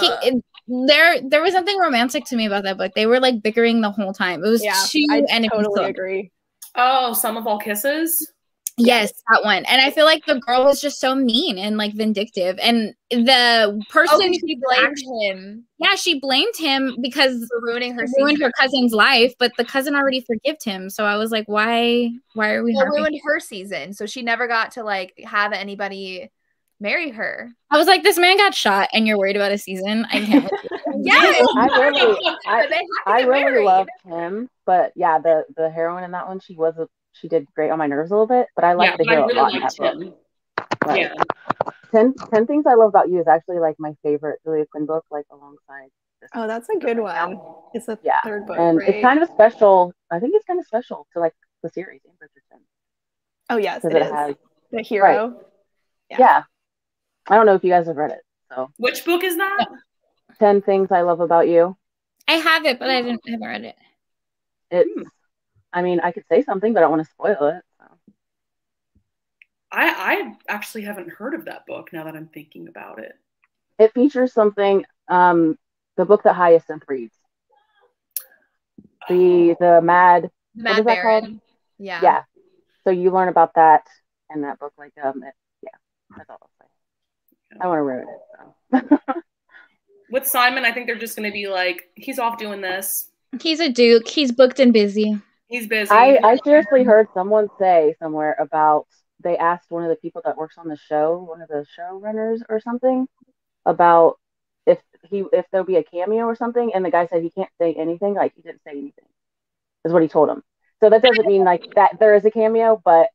He, Ugh. there, there was something romantic to me about that book. They were like bickering the whole time. It was yeah, too I totally agree. Oh, Sum of All Kisses. Yes, that one. And I feel like the girl was just so mean and like vindictive. And the person Oh, who she blamed actually- him yeah, she blamed him because for ruining her ruined season. her cousin's life, but the cousin already forgived him. So I was like, why why are we Well, ruined her season, so she never got to like have anybody marry her. I was like, this man got shot and you're worried about a season. I can't. with. [laughs] [laughs] Yes, I really, but [laughs] I, they had to I really married. loved him, but yeah, the the heroine in that one, she was a, she did great on my nerves a little bit, but I yeah, liked but the I really a lot in liked that book. him. Like, Yeah. 10, 10 Things I Love About You is actually like my favorite Julia Quinn book, like alongside. This Oh, that's a good one. It's the Yeah, third book, and right? it's kind of special. I think it's kind of special to like the series in Bridgerton oh yes, because it it, is. has. the hero. Yeah. Yeah. I don't know if you guys have read it. So, Which book is that? 10 Things I Love About You. I have it, but I didn't I haven't read it. It's, Hmm. I mean, I could say something, but I don't want to spoil it. So. I I actually haven't heard of that book now that I'm thinking about it. It features something, um, the book that Hyacinth reads. The the mad The Mad is called? Baron. Yeah. yeah. So you learn about that in that book. Like um, it, yeah, that's all I'll say. I want to ruin it. So. [laughs] With Simon, I think they're just going to be like, he's off doing this. He's a duke. He's booked and busy. He's busy. I I seriously heard someone say somewhere about they asked one of the people that works on the show, one of the showrunners or something, about if he if there'll be a cameo or something, and the guy said he can't say anything. Like he didn't say anything, is what he told him. So that doesn't mean like that there is a cameo, but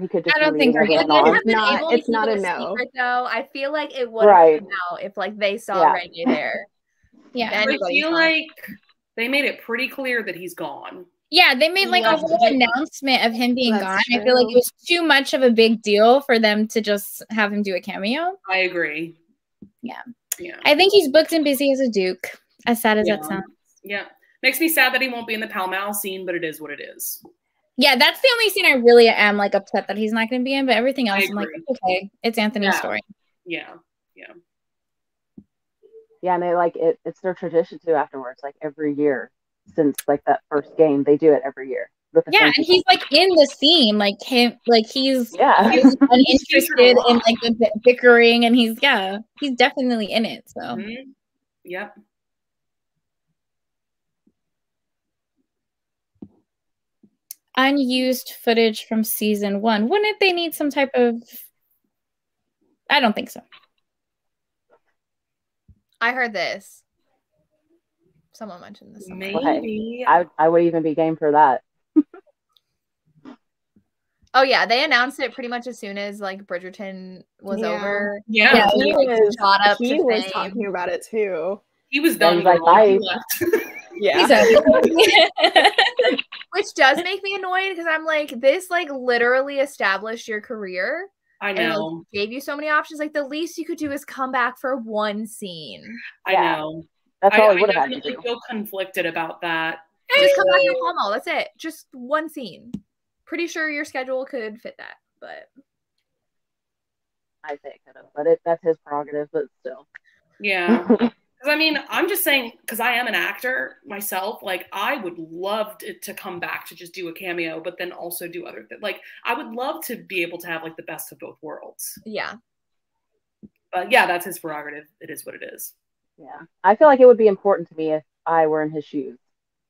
he could just. I don't think reading we're gonna on. Not- able it's not it a no. secret, though. I feel like it would Right. come out if like they saw Yeah. Reggie there. Yeah. I feel fine. like they made it pretty clear that he's gone. Yeah, they made like a whole announcement of him being That's gone. I feel like it was too much of a big deal for them to just have him do a cameo. I agree. Yeah. Yeah. I think he's booked and busy as a duke. As sad as that sounds. Yeah. Makes me sad that he won't be in the Pall Mall scene, but it is what it is. Yeah, that's the only scene I really am like upset that he's not going to be in. But everything else, I'm like, okay, it's Anthony's Yeah. story. Yeah, yeah. Yeah, and they like it. It's their tradition too. Afterwards, like every year since like that first game, they do it every year. Yeah, and he's like in the scene, like him, like he's yeah. [laughs] [laughs] he's uninterested in like the bickering, and he's yeah, he's definitely in it. So Mhm. Yep. unused footage from season one. Wouldn't they need some type of? I don't think so. I heard this. Someone mentioned this. somewhere. Maybe. I I would even be game for that. [laughs] Oh yeah, they announced it pretty much as soon as like Bridgerton was Yeah. over. yeah. Yeah. He Like, was, shot up he to was fame. talking about it too. He was [laughs] Yeah, done. he's like, girl. He left. Yeah. Which does make me annoyed because I'm like, this like literally established your career I and like, know. gave you so many options. Like the least you could do is come back for one scene. I Yeah. know. That's all I, he would I have had to definitely do. feel conflicted about that. Just come back to cameo. That's it. Just one scene. Pretty sure your schedule could fit that, but I say it could have, but it, that's his prerogative. But still, Yeah. [laughs] Because I mean, I'm just saying, because I am an actor myself, like I would love to, to come back to just do a cameo, but then also do other things. Like I would love to be able to have like the best of both worlds. yeah. But yeah, that's his prerogative. It is what it is. Yeah, I feel like it would be important to me if I were in his shoes.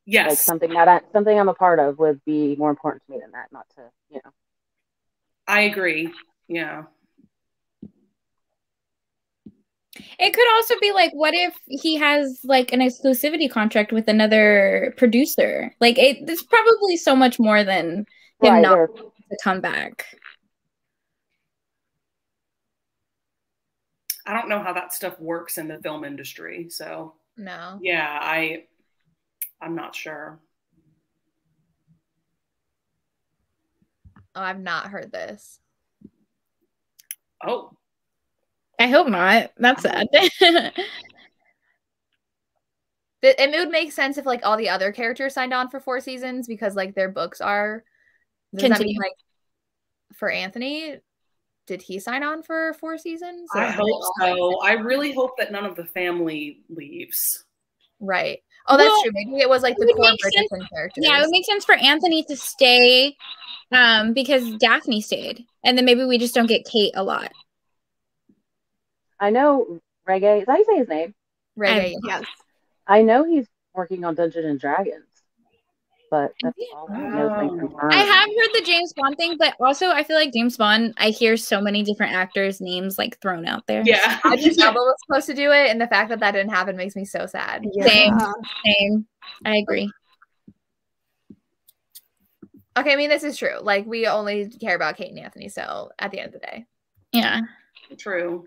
Yes. Like something that I, something I'm a part of would be more important to me than that. Not to you know. I agree. Yeah. It could also be like, what if he has like an exclusivity contract with another producer? Like, it, it's probably so much more than him Right, not to come back. I don't know how that stuff works in the film industry. So No. yeah, I I'm not sure. Oh, I've not heard this. Oh, I hope not. That's sad. It, [laughs] it would make sense if like all the other characters signed on for four seasons because like their books are. Does that mean Continue. like for Anthony? Did he sign on for four seasons? I hope so. I really hope that none of the family leaves. Right. Oh, that's Well, true. Maybe it was like the would core make sense- characters. yeah, it would make sense for Anthony to stay um, because Daphne stayed. And then maybe we just don't get Kate a lot. I know Reggae. Is that how you say his name? Reggae. Yes. I know he's working on Dungeons and Dragons, but that's all I know. has been confirmed. I have heard the James Bond thing, but also I feel like James Bond, I hear so many different actors' names like thrown out there. Yeah. I just [laughs] Elba was supposed to do it, and the fact that that didn't happen makes me so sad. Same. Same. I agree. Okay, I mean this is true. Like we only care about Kate and Anthony, so at the end of the day, Yeah. True.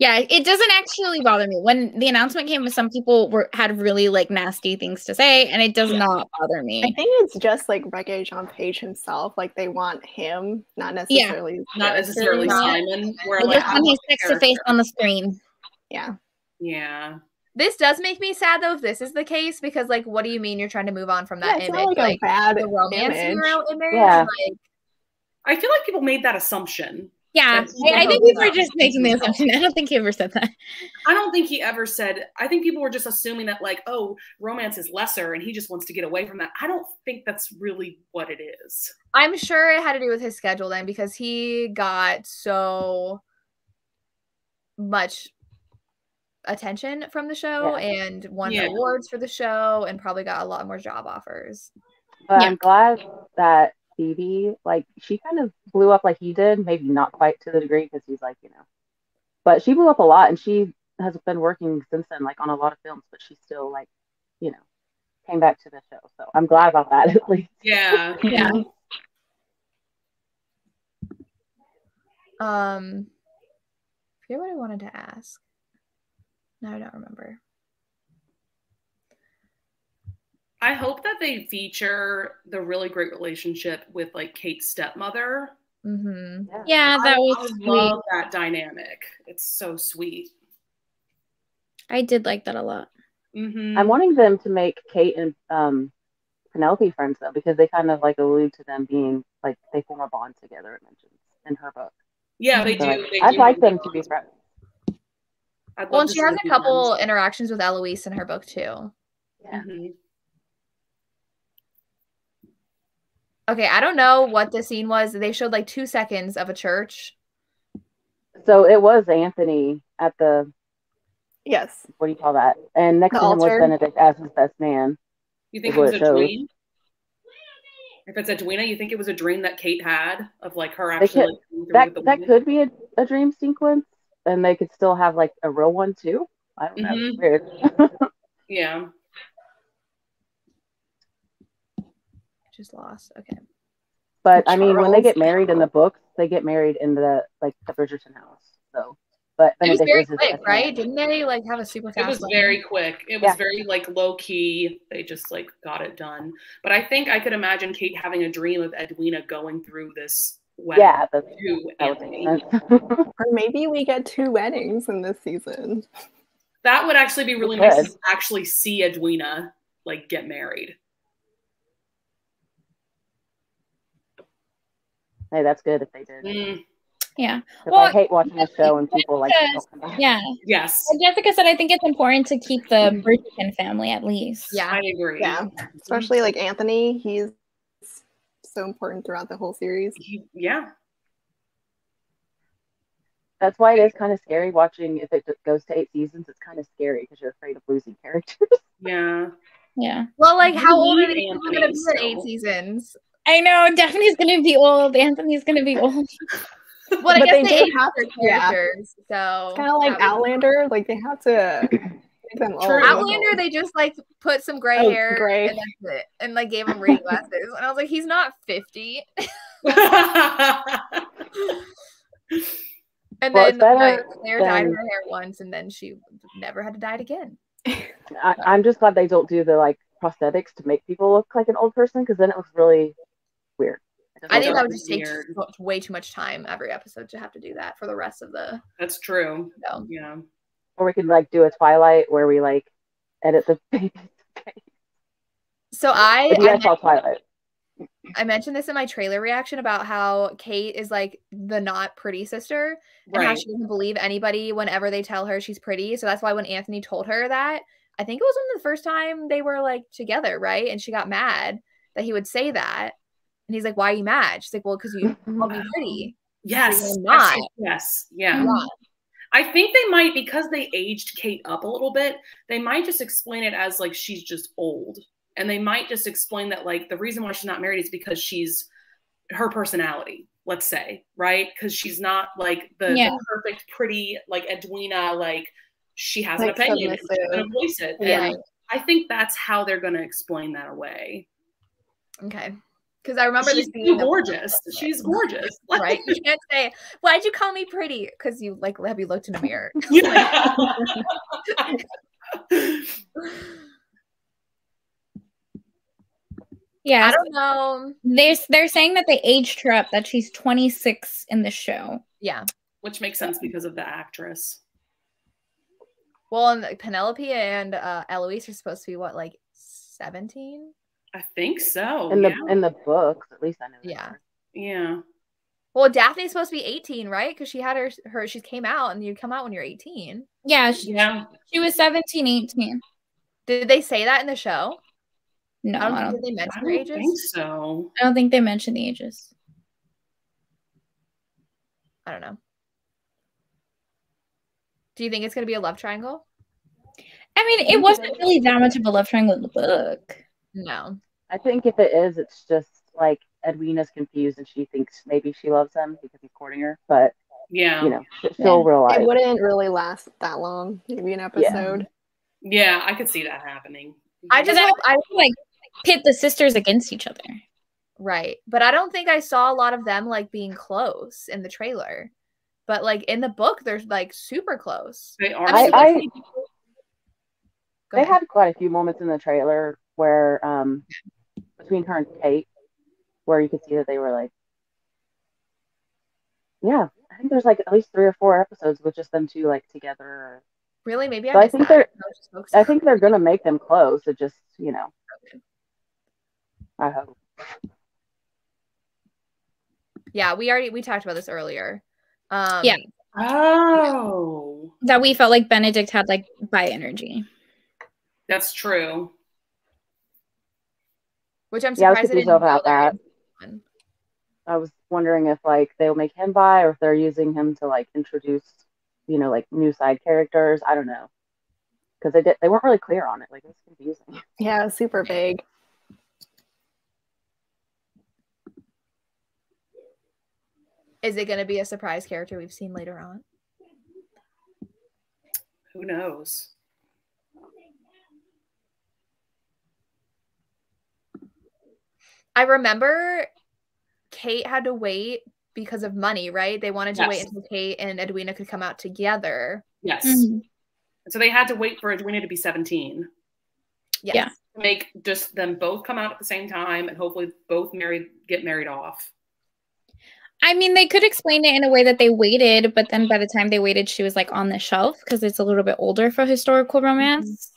Yeah, it doesn't actually bother me. When the announcement came, some people were had really like nasty things to say, and it does not bother me. I think it's just like Reggae John Page himself. Like they want him, not necessarily. Not this. necessarily not- Simon. Where They like just I want his want the sexy face on the screen. Yeah. Yeah. this does make me sad though if this is the case because like, what do you mean you're trying to move on from that yeah, it's image? not like, a bad the romance image. hero image. Yeah. Like, I feel like people made that assumption. Yeah, I, I think yeah. people are just making the assumption. I don't think he ever said that. I don't think he ever said. I think people were just assuming that like, oh, romance is lesser, and he just wants to get away from that. I don't think that's really what it is. I'm sure it had to do with his schedule then because he got so much attention from the show Yeah. and won Yeah. awards for the show and probably got a lot more job offers. But Yeah. I'm glad that Phoebe, like, she kind of blew up like he did. Maybe not quite to the degree because he's like, you know, but she blew up a lot, and she has been working since then, like on a lot of films. But she still, like, you know, came back to the show. So I'm glad about that [laughs] at least. Yeah. [laughs] Yeah. Um I forget what I wanted to ask. Now I don't remember. I hope that they feature the really great relationship with like Kate's stepmother. Mm-hmm. Yeah, that I, was I sweet. love that dynamic. It's so sweet. I did like that a lot. hmm I'm wanting them to make Kate and um, Penelope friends though, because they kind of like allude to them being like they form a bond together. It mentions in her book. Yeah, they So, do. like, they I'd do like them to be friends. Well, and she has a couple friends. interactions with Eloise in her book too. Yeah. Mhm. Okay, I don't know what the scene was. They showed like two seconds of a church. So it was Anthony at the Yes. what do you call that? And next The to him was. Benedict as his best man. You think it was what a shows. dream? If it's a Edwina, you think it was a dream that Kate had of like her They actually could- like, That the that woman? could be a, a dream sequence, and they could still have like a real one too. I don't know. Mhm. It's Weird. [laughs] Yeah. Just lost. Okay. but I mean, when they get married in the books, they get married in the like the Bridgerton house. So, but It was very quick, best man. right? Didn't they like have a super It was wedding? very quick. It was Yeah. very like low key. They just like got it done. But I think I could imagine Kate having a dream of Edwina going through this wedding Yeah, that's, to that would make Anthony. [laughs] Or maybe we get two weddings in this season. That would actually be really nice to actually see Edwina like get married. Hey, that's good if they did. Mm, Yeah. Well, I hate watching a show and people like don't come back. Yeah. yes, Like Jessica said, I think it's important to keep the Bridgerton family at least. Yeah. I agree. Yeah, especially like Anthony. He's so important throughout the whole series. He- yeah. That's why it is kind of scary watching. If it goes to eight seasons, it's kind of scary because you're afraid of losing characters. Yeah. Yeah. Well, like, how old are need they going to be in eight seasons? I know Daphne's gonna be old. Anthony's gonna be old. [laughs] Well, I But guess they they, do have their to- yeah. characters. So It's kind of like that was- Outlander. Like they have to make them old. Outlander, they just like put some gray Oh, hair gray. and that's it, and like gave him reading glasses. And I was like, he's not fifty. [laughs] And Well, then like, Claire dyed her hair once, and then she never had to dye it again. I, I'm just glad they don't do the like prosthetics to make people look like an old person because then it looks really weird. I think that would just take Weird. way too much time every episode to have to do that for the rest of the That's true. show. Yeah. Or we could like do a Twilight where we like edit the [laughs] babies. So I If you I, guys saw Twilight, I mentioned this in my trailer reaction about how Kate is like the not pretty sister and how she doesn't believe anybody whenever they tell her she's pretty. So that's why when Anthony told her that, I think it was when the first time they were like together, right? And she got mad that he would say that. And he's like, Why are you mad? She's like, Well, because you [laughs] called me pretty. Yes. Not. Yes. Yeah. Yeah. I think they might because they aged Kate up a little bit. They might just explain it as like she's just old, and they might just explain that like the reason why she's not married is because she's her personality. Let's say right because she's not like the, the perfect pretty like Edwina like she has Like an opinion she's gonna voice it. Yeah. And I think that's how they're gonna explain that away. Okay. Because I remember she's this being the- gorgeous. She's gorgeous. [laughs] right? You can't say, Why'd you call me pretty? Because you like have you looked in a mirror. [laughs] Yeah. [laughs] Yeah. I don't know. They're they're saying that they aged her up, that she's 26 in the show. Yeah. Which makes sense because of the actress. Well, and Penelope and uh, Eloise are supposed to be what, like 17? I think so. in the yeah. in the books, at least I know. Yeah. are. yeah. Well, Daphne's supposed to be 18, right? Because she had her her she came out and you come out when you're 18. Yeah, she, Yeah. she was 17, 18. Did they say that in the show? No, I don't I don't, did they I mention don't ages. think so. I don't think they mentioned the ages. I don't know. Do you think it's gonna be a love triangle? I mean, it wasn't really that much of a love triangle in the book. No. I think if it is, it's just like Edwina's confused and she thinks maybe she loves him because he's courting her, but Yeah. you know, sh- she'll Yeah. realize. It wouldn't really last that long. Maybe an episode. Yeah, I could see that happening. I just hope I Like pit the sisters against each other. right, but I don't think I saw a lot of them like being close in the trailer. But like in the book, they're like super close. they are. I mean, I- like, Go they ahead. had quite a few moments in the trailer where um between her and Kate where you could see that they were like yeah i think there's like at least three or four episodes with just them two like together really maybe I, So I missed think that. they're- I was just focused i think they're gonna make them close it just you know i hope yeah, we already we talked about this earlier. Um, Yeah. Oh, That we felt like Benedict had like bi energy. that's true. Which I'm Yeah, I was surprised they didn't about know there that. was one. i was wondering if like they'll make him bi or if they're using him to like introduce you know like new side characters i don't know because they did they weren't really clear on it like it was confusing [laughs] Yeah, super vague. Is it going to be a surprise character we've seen later on? Who knows? I remember Kate had to wait because of money, right? They wanted to wait until Kate and Edwina could come out together. Yes. Mhm. So they had to wait for Edwina to be 17 Yes. Yeah. to make just them both come out at the same time and hopefully both married get married off. I mean, they could explain it in a way that they waited, but then by the time they waited, she was like on the shelf because it's a little bit older for historical romance.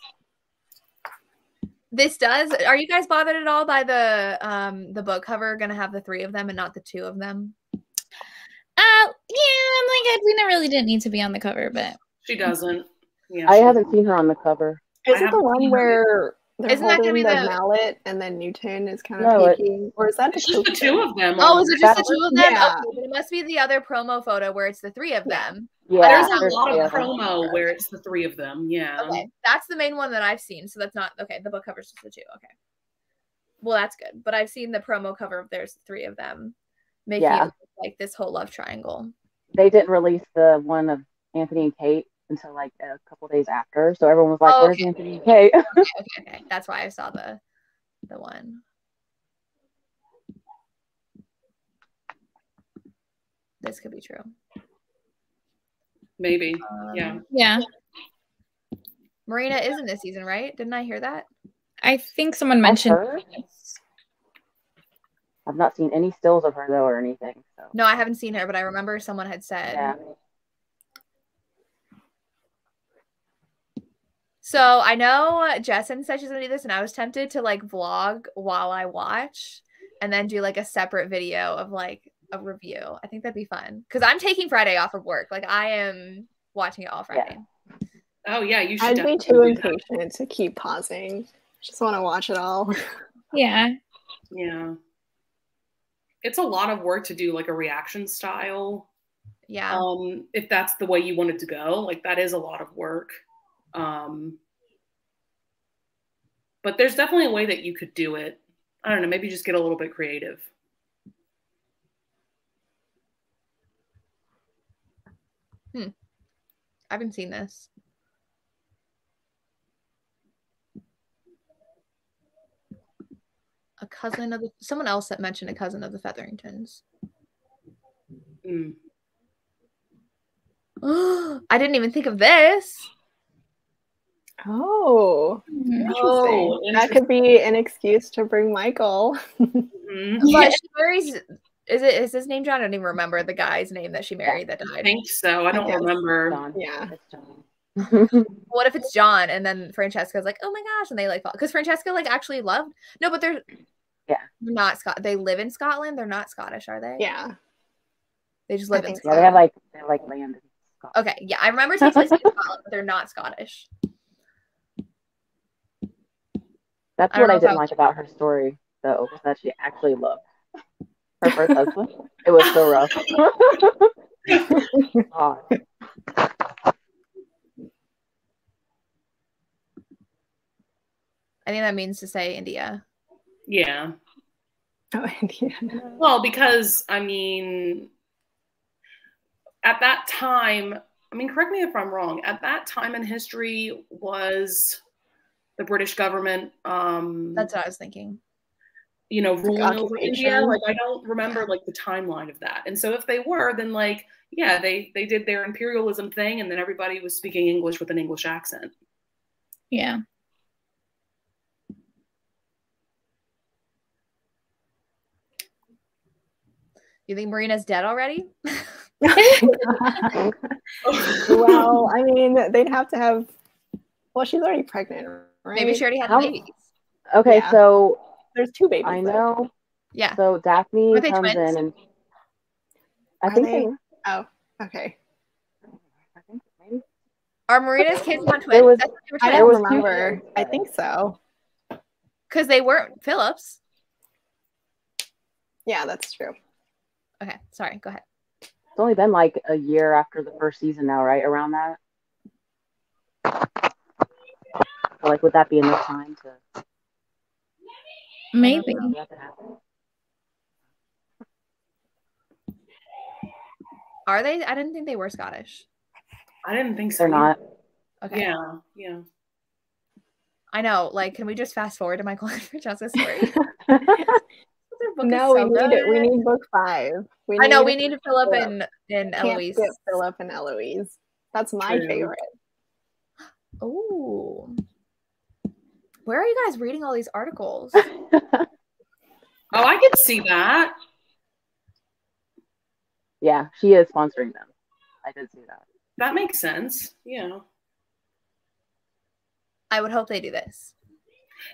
This does. Are you guys bothered at all by the um the book cover going to have the three of them and not the two of them? Uh, yeah, I'm like Edwina really didn't need to be on the cover, but She doesn't. Yeah, I haven't seen her on the cover. Is I it the one seen where they're Isn't that gonna be the, the- mallet and then Newton is kind No, of it- peeking? Or is that It's just the two of them. Oh, is it there. just the two of them? Yeah. Okay, then it must be the other promo photo where it's the three of them. Yeah, There's a there's lot three of them. promo where it's the three of them. Yeah. Okay, that's the main one that I've seen. So that's not okay. The book cover's just the two. Okay. Well, that's good. But I've seen the promo cover of there's three of them, making Yeah. it look like this whole love triangle. They didn't release the one of Anthony and Kate until like a couple days after, so everyone was like, Oh, "Where's okay. Anthony and Kate?" Okay, okay, [laughs] okay. That's why I saw the the one. This could be true. Maybe. Um, Yeah. yeah, Marina is in this season, right? Didn't I hear that? I think someone mentioned. I've not seen any stills of her though or anything. So No, I haven't seen her, but I remember someone had said. yeah, So I know Jessen said she's gonna do this, and I was tempted to like vlog while I watch, and then do like a separate video of like a review. I think that'd be fun because I'm taking Friday off of work. Like I am watching it all Friday. Oh yeah, you should. I'd be too impatient to keep pausing. Just want to watch it all. [laughs] Yeah, Yeah. It's a lot of work to do like a reaction style. Yeah. Um, if that's the way you wanted to go, like that is a lot of work. Um, but there's definitely a way that you could do it. I don't know, maybe just get a little bit creative. Haven't seen this. A cousin of the someone else that mentioned a cousin of the Featheringtons. Mm. [gasps] I didn't even think of this. Oh, interesting. Oh, that could be an excuse to bring Michael. Mhm. [laughs] But she marries. Is it is his name John? I don't even remember the guy's name that she married that died. I think so. I don't guess. remember. John. yeah. [laughs] What if it's John and then Francesca's like, oh my gosh, and they like because Francesca like actually loved no, but they're Yeah. they're not Scott. They live in Scotland. They're not Scottish, are they? Yeah. they just live in think so. yeah, they have like they have, like land. in Scotland. Okay, yeah, I remember taking place in [laughs] Scotland, but they're not Scottish. That's I what know I didn't like about her story, though, was that she actually loved her first husband. It was so rough. [laughs] God. I think that means to say India. Yeah. Oh, Indiana. Well, because I mean, at that time, I mean, correct me if I'm wrong. At that time in history, was the British government, um, That's what I was thinking. You know, ruling over India? Like, I don't remember like the timeline of that. And so, if they were, then like, yeah, they they did their imperialism thing, and then everybody was speaking English with an English accent. yeah. You think Marina's dead already? [laughs] well, I mean, they'd have to have. Well, she's already pregnant, right? Maybe she already had How- babies. Okay, Yeah. so There's two babies. I though. know. Yeah. So Daphne Were they comes twins? in and I Are think they? they. Oh, okay. I think maybe. Are Marina's kids not twins? Was- That's what they were I twins. don't remember. I think so. Because they weren't Phillips. Yeah, that's true. Okay, sorry. Go ahead. It's only been like a year after the first season now, right? Around that. So, like, would that be enough time to? Maybe. for that to happen? Are they? I didn't think they were Scottish. I didn't think so. They're not. Okay. Yeah, yeah. I know. Like, can we just fast forward to Michael [laughs] and Francesca's story? [laughs] Their book is no, we so need it. We need book five. We I know we need Philip Philip. and and Can't Eloise. skip Philip and Eloise. That's my True. favorite. Oh, where are you guys reading all these articles? [laughs] Oh, I can see that. Yeah, she is sponsoring them. I did see that. That makes sense. Yeah. I would hope they do this.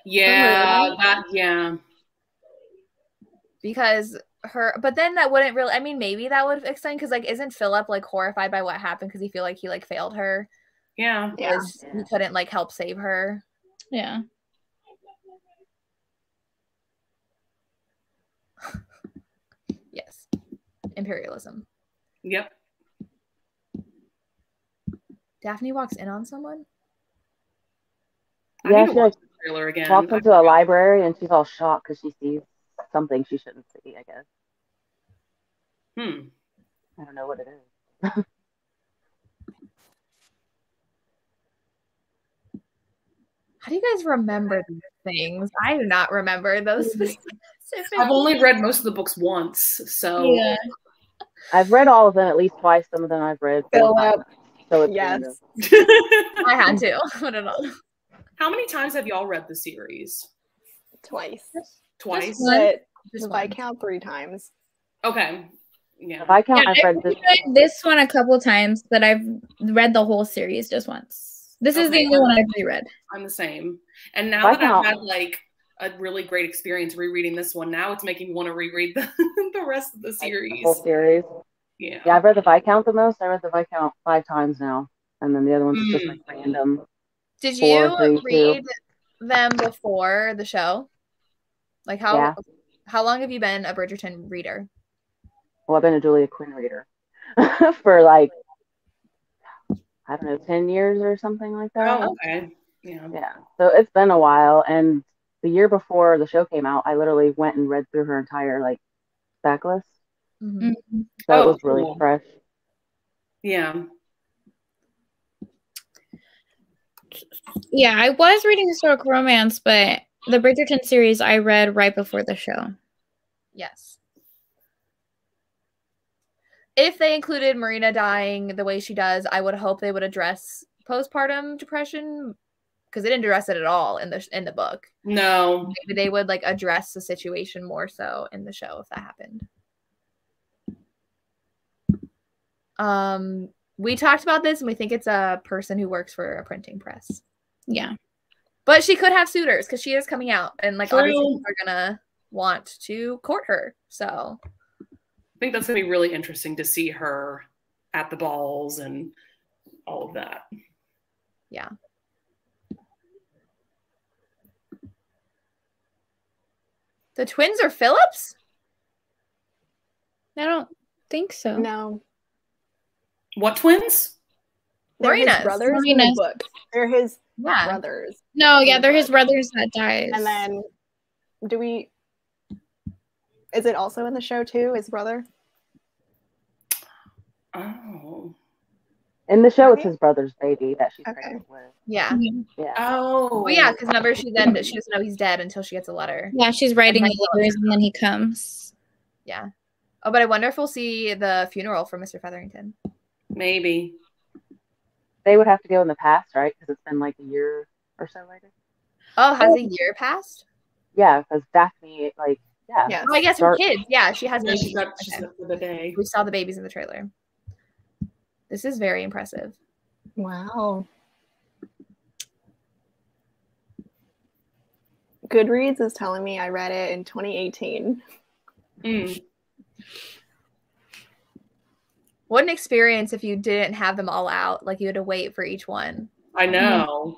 Yeah, that yeah. Because her but then that wouldn't really I mean maybe that would extend because like isn't Philip like horrified by what happened because he feel like he like failed her? Yeah. Yeah. He couldn't like help save her. Yeah. Yes. Imperialism. Yep. Daphne walks in on someone. I Yeah, she, watch like, the trailer again. Walks into a library and she's all shocked because she sees something she shouldn't see. I guess Hmm. I don't know what it is. How do you guys remember these things? I do not remember those [laughs] specific. I've only read most of the books once, so Yeah. I've read all of them at least twice. Some of them I've read. four Philip. times. So it's Yes. [laughs] I had to. [laughs] I don't know. How many times have y'all read the series? Twice. Twice. one. But Just if I count three times. Okay. Yeah. If I count, Yeah, I've read this. read this one a couple times, but I've read the whole series just once. This is the only one I've reread. I'm the same. And now Why that I've had like a really great experience rereading this one, now it's making me want to reread the, [laughs] the rest of the series. the whole series. Yeah. Yeah, I've read the Viscount the most. I read the Viscount five times now, and then the other ones are just Mm. like random. Did Four, you three, two. read them before the show? Like how Yeah. how long have you been a Bridgerton reader? Well, I've been a Julia Quinn reader [laughs] for like I don't know, ten years or something like that. Oh, okay. Yeah. Yeah, so it's been a while, and the year before the show came out, I literally went and read through her entire like backlist. Mhm. Mhm. So Oh, it was really cool. fresh. Yeah. Yeah, I was reading historical romance, but the Bridgerton series I read right before the show. Yes. If they included Marina dying the way she does, I would hope they would address postpartum depression because they didn't address it at all in the in the book. No. Maybe they would like address the situation more so in the show if that happened. Um, we talked about this and we think it's a person who works for a printing press. Yeah. But she could have suitors because she is coming out and like obviously True. people are gonna want to court her. So I think that's gonna be really interesting to see her at the balls and all of that. yeah. The twins are Phillips? I don't think so. No. What twins? They're his Marina's. brothers in the book. They're his Yeah. brothers. No, yeah, they're his brothers that dies. And then do we is it also in the show too, his brother? Oh. In the show, it's his brother's baby that she's Okay. pregnant with. Yeah. Mhm. Yeah. Oh. Well, yeah, because remember she then she doesn't know he's dead until she gets a letter. yeah, she's writing And the letters and then he comes. Yeah. Oh, but I wonder if we'll see the funeral for Mr. Featherington. Maybe. They would have to go in the past, right? Because it's been like a year or so later. Oh, has a year passed? Yeah, because Daphne, like, yeah. Yes. Oh, I guess her kids. Yeah, she has Yeah, babies. she's got she's Okay. got for the day. We saw the babies in the trailer. This is very impressive. Wow. Goodreads is telling me I read it in 2018. Mm. What an experience if you didn't have them all out. Like you had to wait for each one. I know.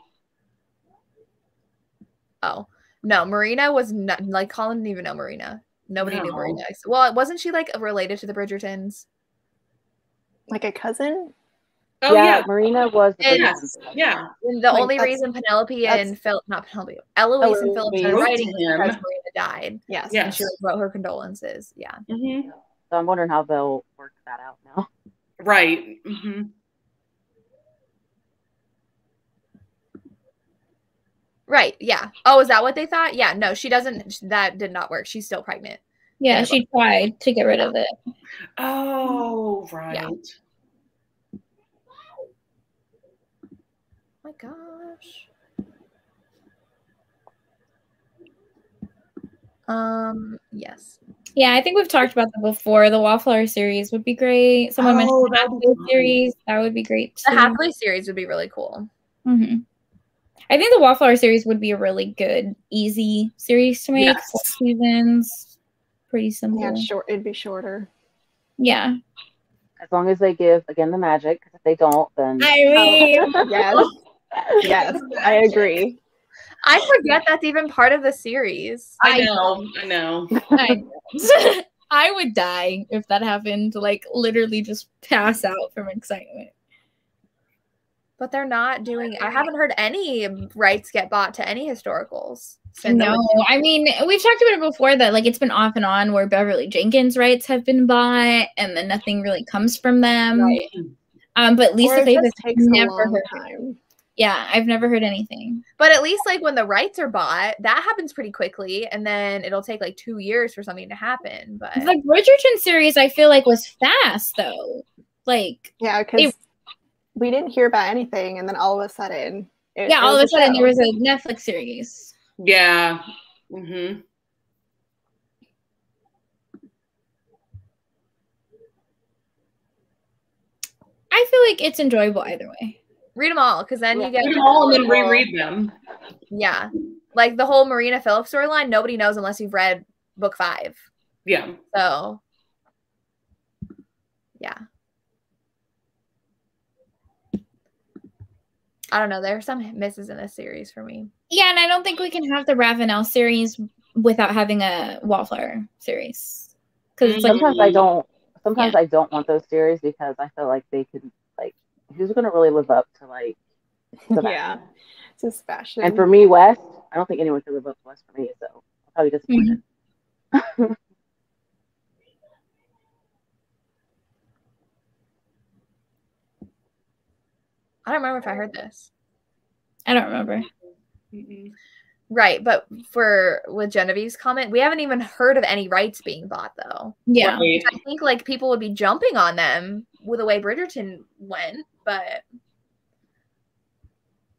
Oh, no. Marina was not like Colin didn't even know Marina. Nobody knew Marina. Well, wasn't she like related to the Bridgertons? Like a cousin? Oh yeah, yeah. Marina was the Yes. Yeah. And the Like, only reason Penelope and Phil, not Penelope, Eloise and Philip started writing is Him. because Marina died. Yes. Yeah. And she like, wrote her condolences. Yeah. hmm So I'm wondering how they'll work that out now. Right. hmm Right. Yeah. Oh, is that what they thought? Yeah. No, she doesn't. That did not work. She's still pregnant. Yeah, Yeah. she tried to get rid of it. Oh, right. Yeah. my gosh. Um, yes. Yeah, I think we've talked about that before. The Wallflower series would be great. Someone Oh, mentioned the that'd Hathaway fun. series. That would be great The too. Hathaway series would be really cool. hmm I think the Wallflower series would be a really good, easy series to make. Yes. Four seasons, pretty simple. Yeah, Yeah. short. It'd be shorter. Yeah. As long as they give again the magic, if they don't, then I mean, [laughs] Yes, [laughs] yes, I agree. I forget that's even part of the series. I know, I know. [laughs] I, I would die if that happened. Like literally, just pass out from excitement. But they're not doing. I haven't heard any rights get bought to any historicals. No, I mean we've talked about it before that like it's been off and on where Beverly Jenkins rights have been bought and then nothing really comes from them. Right. Um, but Lisa Davis takes never heard. time. Yeah, I've never heard anything. But at least like when the rights are bought, that happens pretty quickly, and then it'll take like two years for something to happen. But The Bridgerton series I feel like was fast though. Like Yeah, because we didn't hear about anything, and then all of a sudden, it, yeah, all of a sudden show. there was a Netflix series. Yeah. hmm I feel like it's enjoyable either way. read them all because then Yeah. you get Read them all and then reread them. yeah, like the whole Marina Phillips storyline. Nobody knows unless you've read book five. Yeah. So yeah. I don't know. There are some misses in this series for me. Yeah, and I don't think we can have the Ravenel series without having a Wallflower series because like sometimes I don't. Sometimes I don't want those series because I feel like they could like who's going to really live up to like. [laughs] Sebastian? yeah, it's Sebastian. And for me, West, I don't think anyone could live up to West for me, so I'm probably disappointed. Mm-hmm. [laughs] I don't remember if I heard this. I don't remember. Mm-mm. Right, but for with Genevieve's comment, we haven't even heard of any rights being bought though. Yeah, Right. I think like people would be jumping on them with the way Bridgerton went, but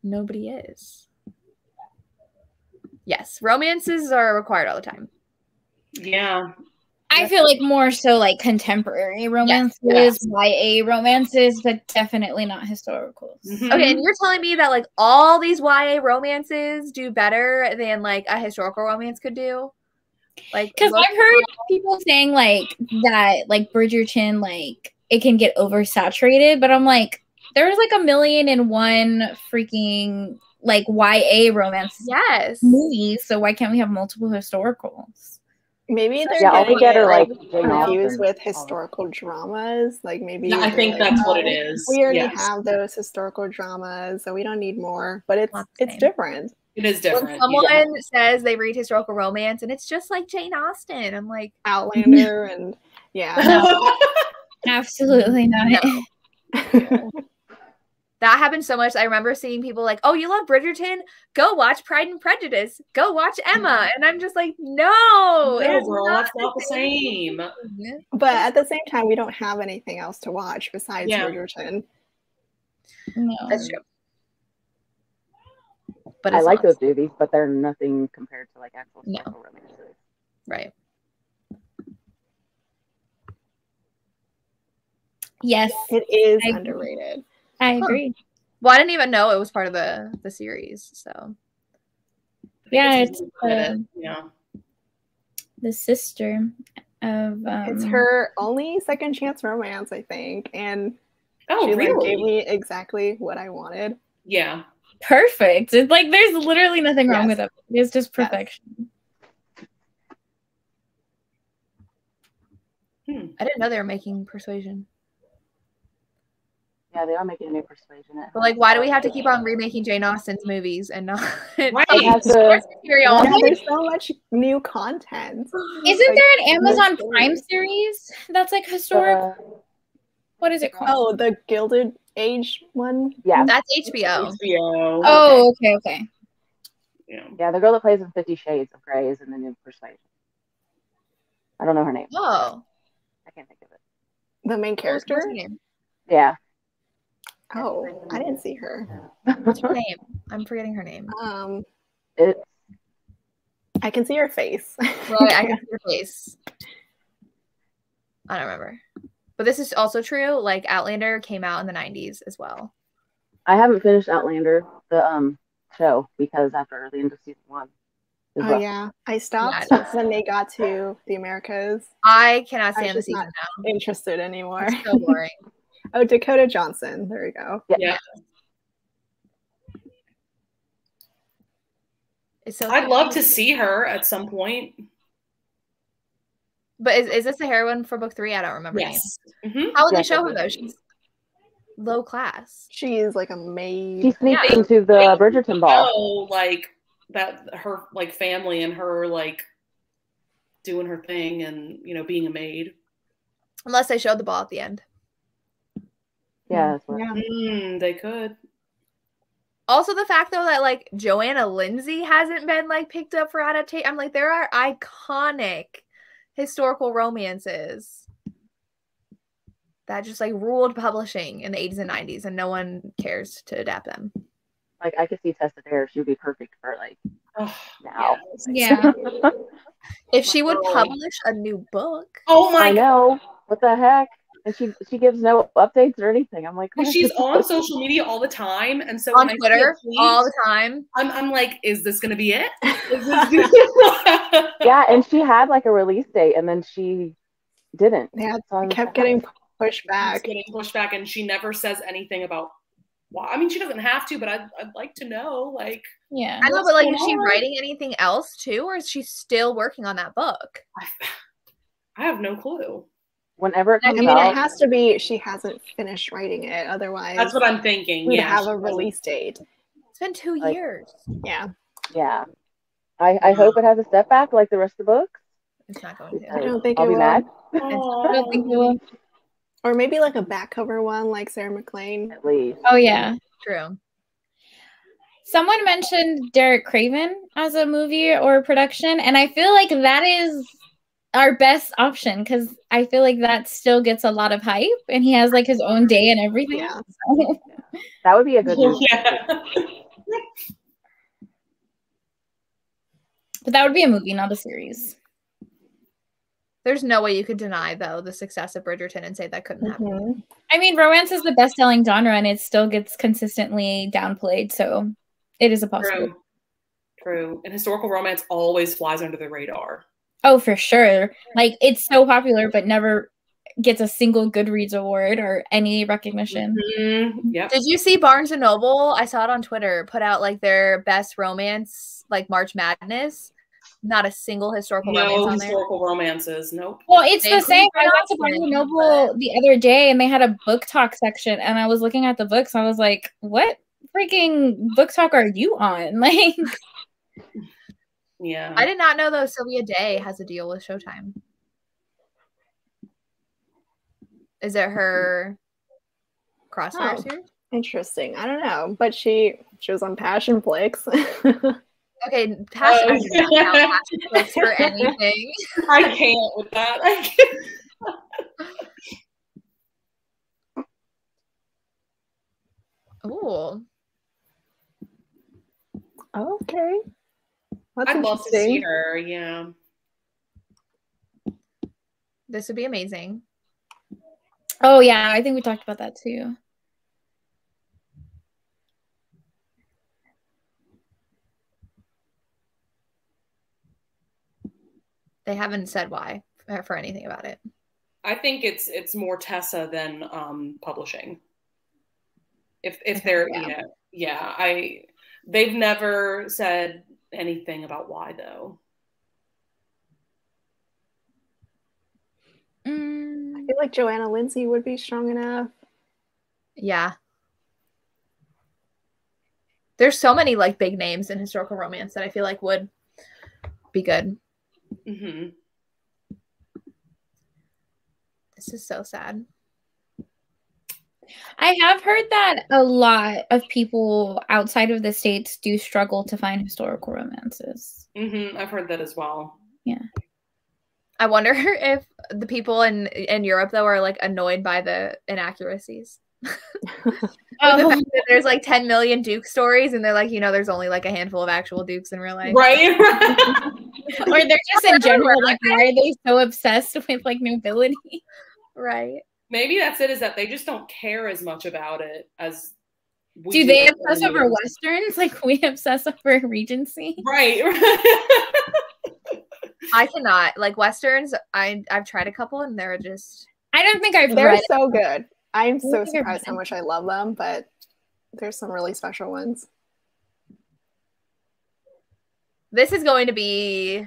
nobody is. Yes, romances are required all the time. Yeah. I feel like more so like contemporary romances, yes. YA romances, but definitely not historicals. Mhm. Okay, and you're telling me that like all these YA romances do better than like a historical romance could do? Like Because I've heard people saying like that, like Bridgerton, like it can get oversaturated, but I'm like, there's like a million and one freaking like YA romance yes. movies, so why can't we have multiple historicals? Maybe they're Yeah, getting get it, are like like, confused with historical dramas. Like maybe Yeah, I think like, that's what "Oh, it is. We already Yes. have those historical dramas, so we don't need more. But it's Not the it's same. different. It is When different. someone yeah. says they read historical romance and it's just like Jane Austen, I'm like, Outlander [laughs] and yeah. [laughs] Absolutely not. [laughs] that happened so much. I remember seeing people like, "Oh, you love Bridgerton? Go watch Pride and Prejudice. Go watch mm-hmm. Emma." And I'm just like, "No, it no, is girl, not that's not the same. thing." Mm-hmm. But at the same time, we don't have anything else to watch besides Yeah. Bridgerton. no. That's true. But I like not. those movies, but they're nothing compared to like actual No. historical romances. right. Yes, It is I- underrated. I agree. Well, I didn't even know it was part of the the series. So Yeah, It's it's easy to edit, uh, yeah. the sister of um, It's her only second chance romance, I think, and Oh, she like gave me exactly what I wanted. yeah. perfect. It's like there's literally nothing wrong Yes. with it. It's just Yes. perfection. Hmm. I didn't know they were making Persuasion. Yeah, they are making a new persuasion. But like, why do we have to keep on remaking Jane Austen's movies and not [laughs] Right. It has to- source material? Yeah, there's so much new content. Isn't Like, there an Amazon stories. Prime series that's like historic? Uh, what is it called? Oh, the Gilded Age one. yeah, That's HBO. HBO. Oh, okay, okay. Yeah. yeah. The girl that plays in Fifty Shades of Grey is in the new persuasion. I don't know her name. Oh, I can't think of it. The main character. Yeah. Oh, I didn't see her. What's her [laughs] name? I'm forgetting her name. Um, It's I can see her face. Right, I can [laughs] see your face. I don't remember. But this is also true. Like Outlander came out in the 90s as well. I haven't finished Outlander, the um show, because after the end of season one. is Oh rough. yeah, I stopped Yeah. when they got to the Americas. I cannot I was stand the season not now. interested anymore. It's so boring. [laughs] oh, Dakota Johnson. There we go. Yeah. It's so I'd love to see her at some point. But is, is this the heroine for book three? I don't remember. names. Yes. hmm How would they show her though? She's low class. She is like a maid. She sneaks Yeah. into the Bridgerton ball. know like that her like family and her like doing her thing and you know being a maid. Unless they showed the ball at the end. Yeah, that's what. Yeah. Mm, they could. Also, the fact though that like Johanna Lindsey hasn't been like picked up for adaptation. I'm like, there are iconic historical romances that just like ruled publishing in the 80s and 90s, and no one cares to adapt them. Like I could see Tessa Dare. She would be perfect for like Oh, now. Yeah. [laughs] If she would publish a new book, Oh my I know. What the heck? And she she gives no updates or anything. I'm like, Well, she's on social media all the time, and so on when I see a Twitter tweet, all the time. I'm, I'm like, is this gonna be it? Is this- [laughs] [laughs] yeah, and she had like a release date, and then she didn't. Yeah, So I kept getting pushed back. getting pushed back, and she never says anything about why. I mean, she doesn't have to, but I'd, I'd like to know. Like, Yeah. I know, What's but like, is she on? writing anything else too, or is she still working on that book? I, [sighs] I have no clue. Whenever it I mean, out, it has to be she hasn't finished writing it. Otherwise, That's what I'm thinking. we'd Yeah, have a release date. It's been two Like- years. Yeah. yeah. I, I hope it has a step back like the rest of the books. It's not going to. I don't think I'll it be will. mad I don't think it will. Or maybe like a back cover one, like Sarah MacLean. at least. Oh yeah. True. Someone mentioned Derek Craven as a movie or production, and I feel like that is our best option because I feel like that still gets a lot of hype, and he has like his own day and everything. Yeah. [laughs] That would be a good movie. yeah. [laughs] but that would be a movie, not a series. There's no way you could deny though the success of Bridgerton and say that couldn't happen. Mhm. I mean, romance is the best-selling genre, and it still gets consistently downplayed, so it is a possibility. True. True. And historical romance always flies under the radar. Oh, for sure. Like it's so popular, but never gets a single Goodreads award or any recognition. Mhm. Yep. Did you see Barnes and Noble? I saw it on Twitter. Put out like their best romance, like March Madness. Not a single historical No romance on there. historical romances. Nope. Well, it's They the same. I include went to Barnes and Austen, Noble the other day, and they had a BookTok section, and I was looking at the books. I was like, "What freaking BookTok are you on?" [laughs] Like, Yeah. I did not know though. Sylvia Day has a deal with Showtime. Is it her Crossfire Oh. series? Interesting. I don't know, but she she was on Passionflix. [laughs] Okay, Passion. Oh. I do not count oh. Passionflix for [laughs] anything. I can't with that. I can't. Ooh, okay. That's I'd love to see her. Yeah. this would be amazing. oh yeah, I think we talked about that too. They haven't said why for- for anything about it. I think it's it's more Tessa than um, publishing. If if Okay, they're yeah. yeah yeah I they've never said anything about why though. I Mm, feel like Johanna Lindsey would be strong enough. Yeah. There's so many like big names in historical romance that I feel like would be good. hmm This is so sad. I have heard that a lot of people outside of the states do struggle to find historical romances. hmm I've heard that as well. Yeah. I wonder [laughs] if the people in in Europe though are like annoyed by the inaccuracies. [laughs] The Oh, fact that there's like 10 million Duke stories and they're like, you know, there's only like a handful of actual Dukes in real life. Right. [laughs] or they're just in general like why are they so obsessed with like nobility? Right. Maybe that's it. Is that they just don't care as much about it as. do they obsess over westerns [laughs] like we obsess over Regency? Right. [laughs] I cannot like westerns. I I've tried a couple and they're just. I don't think I've. They're read so good. I'm so surprised how much I love them, but there's some really special ones. This is going to be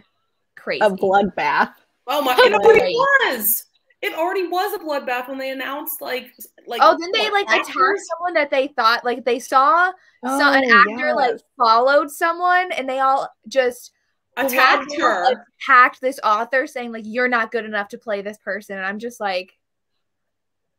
crazy. A bloodbath. Oh my! God. [laughs] It was. It already was a bloodbath when they announced like like. Oh, didn't they like actors? attack someone that they thought like they saw oh, some, an actor yes. like followed someone and they all just attacked her, attacked this author, saying like you're not good enough to play this person, and I'm just like,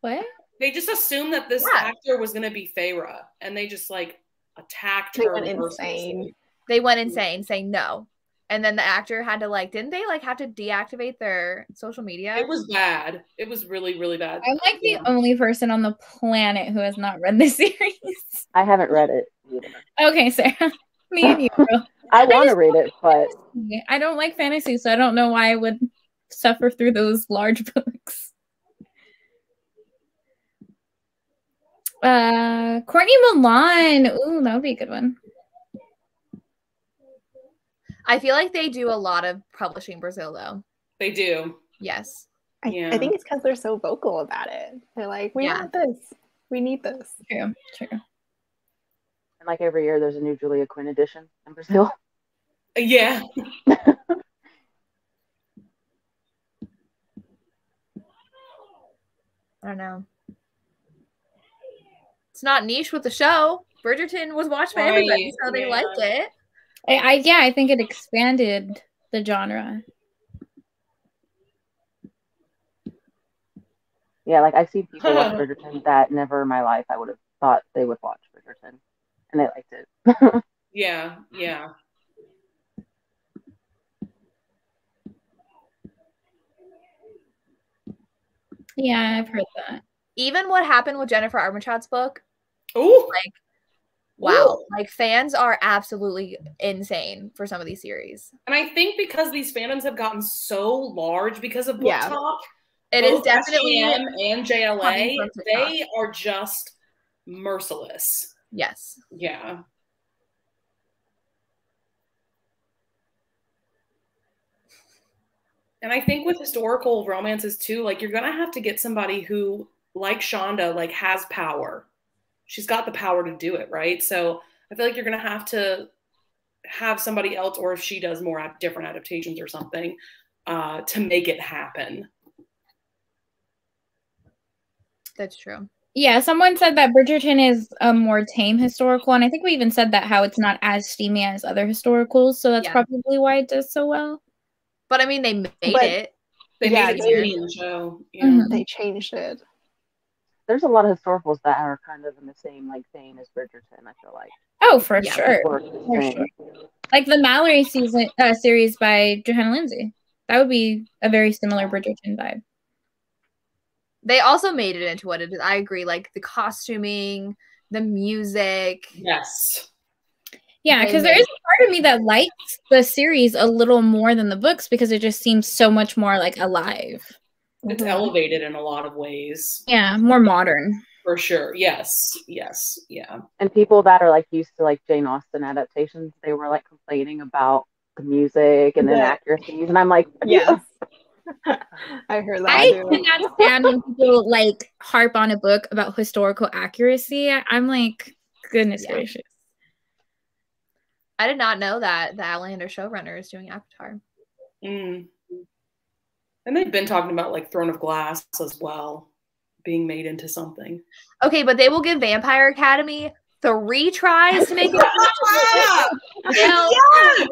what? They just assumed that this yeah. actor was going to be Feyre, and they just like attacked they her. Went insane. They went insane, saying no, and then the actor had to like, didn't they like have to deactivate their social media? It was bad. It was really, really bad. I'm like the yeah. only person on the planet who has not read this [laughs] series. I haven't read it. Either. Okay, Sarah. [laughs] Me and you. [laughs] I want to read it, but I don't like fantasy, so I don't know why I would suffer through those large books. Uh, Courtney Milan. Ooh, that would be a good one. I feel like they do a lot of publishing Brazil, though. They do. Yes. I, yeah. I think it's because they're so vocal about it. They're like, we yeah. want this. We need this. True. True. And like every year, there's a new Julia Quinn edition in Brazil. [laughs] Uh, yeah. I don't know. It's not niche with the show. Bridgerton was watched by right. everybody, so they yeah. liked it. I, I yeah, I think it expanded the genre. Yeah, like I've seen people watch Bridgerton that never in my life I would have thought they would watch Bridgerton, and they liked it. [laughs] yeah, yeah. Yeah, I've heard that. Even what happened with Jennifer Armentrout's book, oh, like wow, Ooh. like fans are absolutely insane for some of these series. And I think because these fandoms have gotten so large because of book yeah. talk, it is definitely SJM and JLA. They are just merciless. Yes. Yeah. And I think with historical romances too, like you're gonna have to get somebody who, like Shonda, like has power. She's got the power to do it, right? So I feel like you're gonna have to have somebody else, or if she does more different adaptations or something, uh, to make it happen. That's true. Yeah, someone said that Bridgerton is a more tame historical, and I think we even said that how it's not as steamy as other historicals, so that's yeah. probably why it does so well. But I mean, they made but, it. They yeah, made it in the show. Yeah. Mm-hmm. They changed it. There's a lot of historicals that are kind of in the same like vein as Bridgerton. I feel like. Oh, for yeah, sure. For sure. Like the Mallory season uh, series by Johanna Lindsey. That would be a very similar Bridgerton vibe. They also made it into what it is. I agree. Like the costuming, the music. Yes. Yeah, because there is a part of me that likes the series a little more than the books because it just seems so much more like alive. It's mm-hmm. elevated in a lot of ways. Yeah, more modern. For sure. Yes. Yes. Yeah. And people that are like used to like Jane Austen adaptations, they were like complaining about the music and the yeah. inaccuracies. And I'm like, [laughs] yes. I heard that. I too. cannot stand when people like harp on a book about historical accuracy. I'm like, goodness yeah. gracious. I did not know that the Outlander showrunner is doing Avatar. Mm. And they've been talking about like Throne of Glass as well being made into something. Okay, but they will give Vampire Academy three tries to make it. [laughs] yes!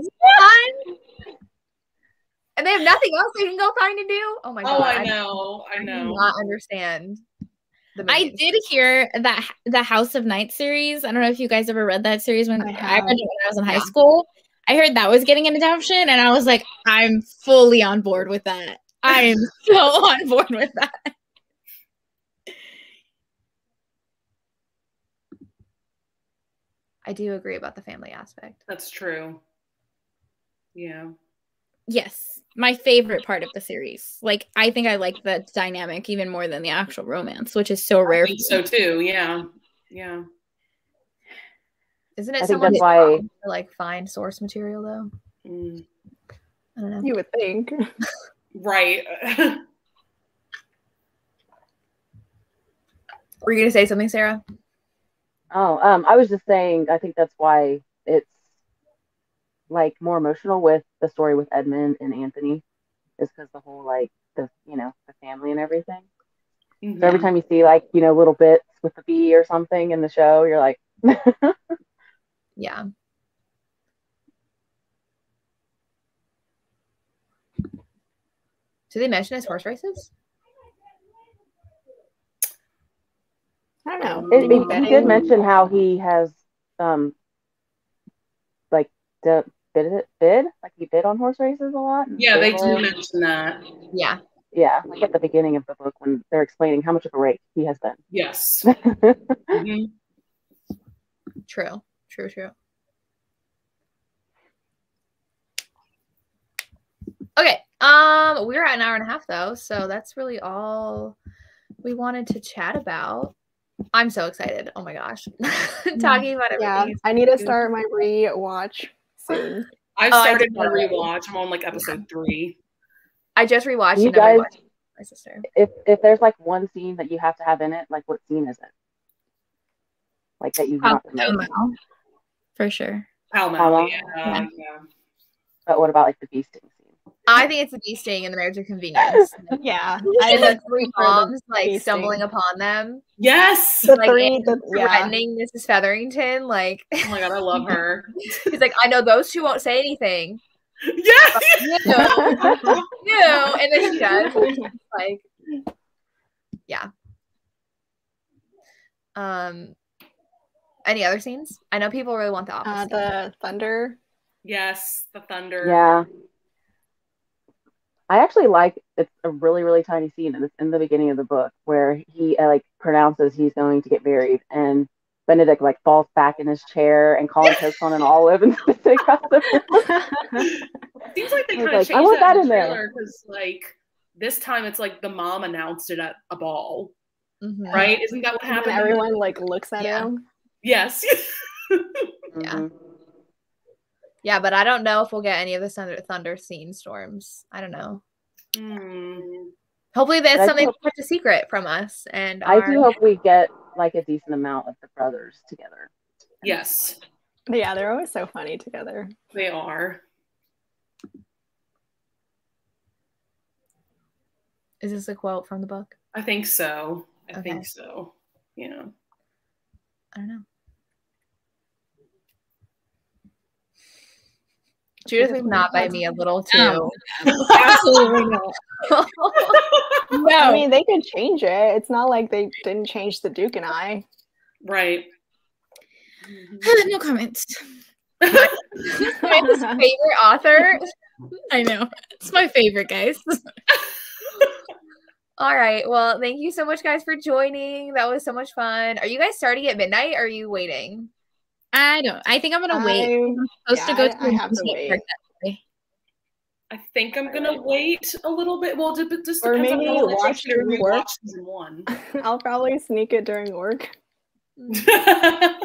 And they have nothing else they can go find and do. Oh my god! Oh, I know, I, I know. I do not understand. I did hear that the House of Night series. I don't know if you guys ever read that series when I, I read it when I was in high school. I heard that was getting an adaptation, and I was like, I'm fully on board with that. I am so [laughs] on board with that. I do agree about the family aspect. That's true. Yeah. Yes, my favorite part of the series. Like I think I like the dynamic even more than the actual romance, which is so rare. so too. Yeah. Yeah. Isn't it I think someone's that's why- to like find source material though? Mm, I don't know. You would think. [laughs] right. [laughs] Were you gonna say something, Sarah? Oh, um, I was just saying, I think that's why it's like more emotional with the story with Edmund and Anthony, is because the whole like the you know the family and everything. So every Mhm. time you see like you know little bits with the bee or something in the show, you're like, [laughs] Yeah. Do they mention his horse races? I don't know. It, it- he did mention how he has um like the bid bid like he bid on horse races a lot. Yeah, they do mention that. Yeah. Yeah, like at the beginning of the book when they're explaining how much of a rake he has been. Yes. [laughs] Mhm. True. True. True. Okay. Um, we're at an hour and a half though, so that's really all we wanted to chat about. I'm so excited. Oh my gosh. [laughs] Talking about everything. Yeah, I need to start my re-watch soon. [laughs] I've Oh, I started my that already. rewatch. I'm on like episode three. I just rewatched You it. and guys- rewatched my sister. if if there's like one scene that you have to have in it, like what scene is it? Like that you want the Palo for sure. Pall Pall Mall. Mall? Yeah. Yeah. yeah. But what about like the bee sting scene? I think it's the bee sting and the marriage of convenience. [laughs] Yeah, and the three prefer the moms like stumbling sting. upon them, Yes. the like, three, and the, yeah, threatening Mrs. Featherington. Like Oh my god, I love [laughs] her. he's like, I know those two won't say anything. yeah. You know, [laughs] you know, and then she does. like, yeah. Um, any other scenes? I know people really want the uh, the thunder. Yes. The thunder. Yeah. I actually like it's a really really tiny scene in, in the beginning of the book where he uh, like pronounces he's going to get married and Benedict like falls back in his chair and Colin takes on an olive and spits it across the [laughs] room. Seems like they I kind of like, changed I want that, that in in the there. trailer because like this time it's like the mom announced it at a ball, Mhm. right? Isn't that what And happened? everyone like looks at Yeah. him. Yes. [laughs] Yeah. Yeah, but I don't know if we'll get any of the thunder, thunder scene storms. I don't know. Mm. Hopefully, that's I something hope- kept a secret from us. And I our- do hope we get like a decent amount of the brothers together. Yes, Yeah, they're always so funny together. they are. is this a quote from the book? I think so. I Okay. think so. Yeah. I don't know. Judith was not by me a little too. No. Absolutely not. [laughs] No. I mean, they could change it. It's not like they didn't change the Duke and I. Right. [laughs] no comments. my favorite author. [laughs] I know. It's my favorite, guys. All right. Well, thank you so much, guys, for joining. That was so much fun. Are you guys starting at midnight? Or are you waiting? I don't. I think I'm gonna wait. I- I'm supposed yeah, to go I- to I have to wait. park that day. I think I'm gonna wait a little bit. Well, it just Or depends on maybe how watch interested during work. season one. [laughs] I'll probably sneak it during work. [laughs]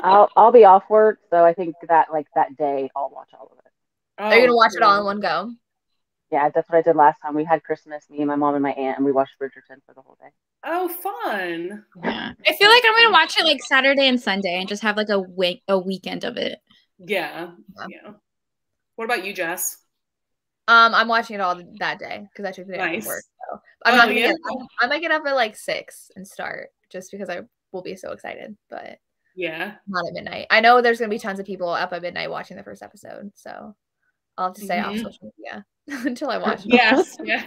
I'll I'll be off work, so I think that like that day I'll watch all of it. Oh, Are you Oh, gonna watch it all in one go? Yeah, that's what I did last time. We had Christmas, me and my mom and my aunt, and we watched Bridgerton for the whole day. Oh, fun. Yeah. I feel like I'm gonna watch it like Saturday and Sunday and just have like a week a weekend of it. Yeah. Yeah. Yeah. What about you, Jess? Um, I'm watching it all that day because I took the day off Nice. of work. So I'm Oh, not gonna yeah? get, I might get up at like six and start just because I will be so excited, but Yeah. not at midnight. I know there's gonna be tons of people up at midnight watching the first episode, so I'll have to stay off Mhm. social media [laughs] until I watch. Yes. [laughs] Yeah.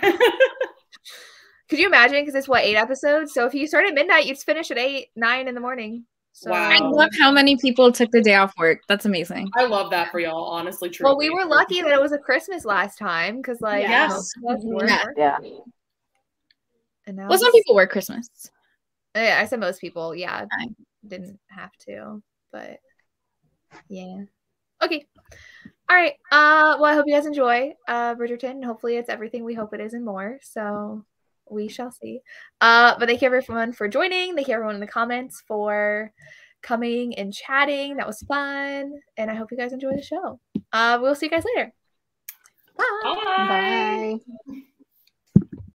Could you imagine? Because it's what eight episodes. So if you start at midnight, you'd finish at eight, nine in the morning. So, Wow. I love how many people took the day off work. That's amazing. I love that for y'all, honestly, truly. Well, we were lucky that it was a Christmas last time because, like, Yes. most of us were Yeah. Yeah. And now Well, some people work Christmas. Uh, yeah, I said most people, yeah, didn't have to, but yeah. Okay. All right. Uh, well, I hope you guys enjoy uh, Bridgerton. Hopefully, it's everything we hope it is and more. So we shall see. Uh, but thank you everyone for joining. Thank you everyone in the comments for coming and chatting. That was fun, and I hope you guys enjoy the show. Uh, we'll see you guys later. Bye. Bye.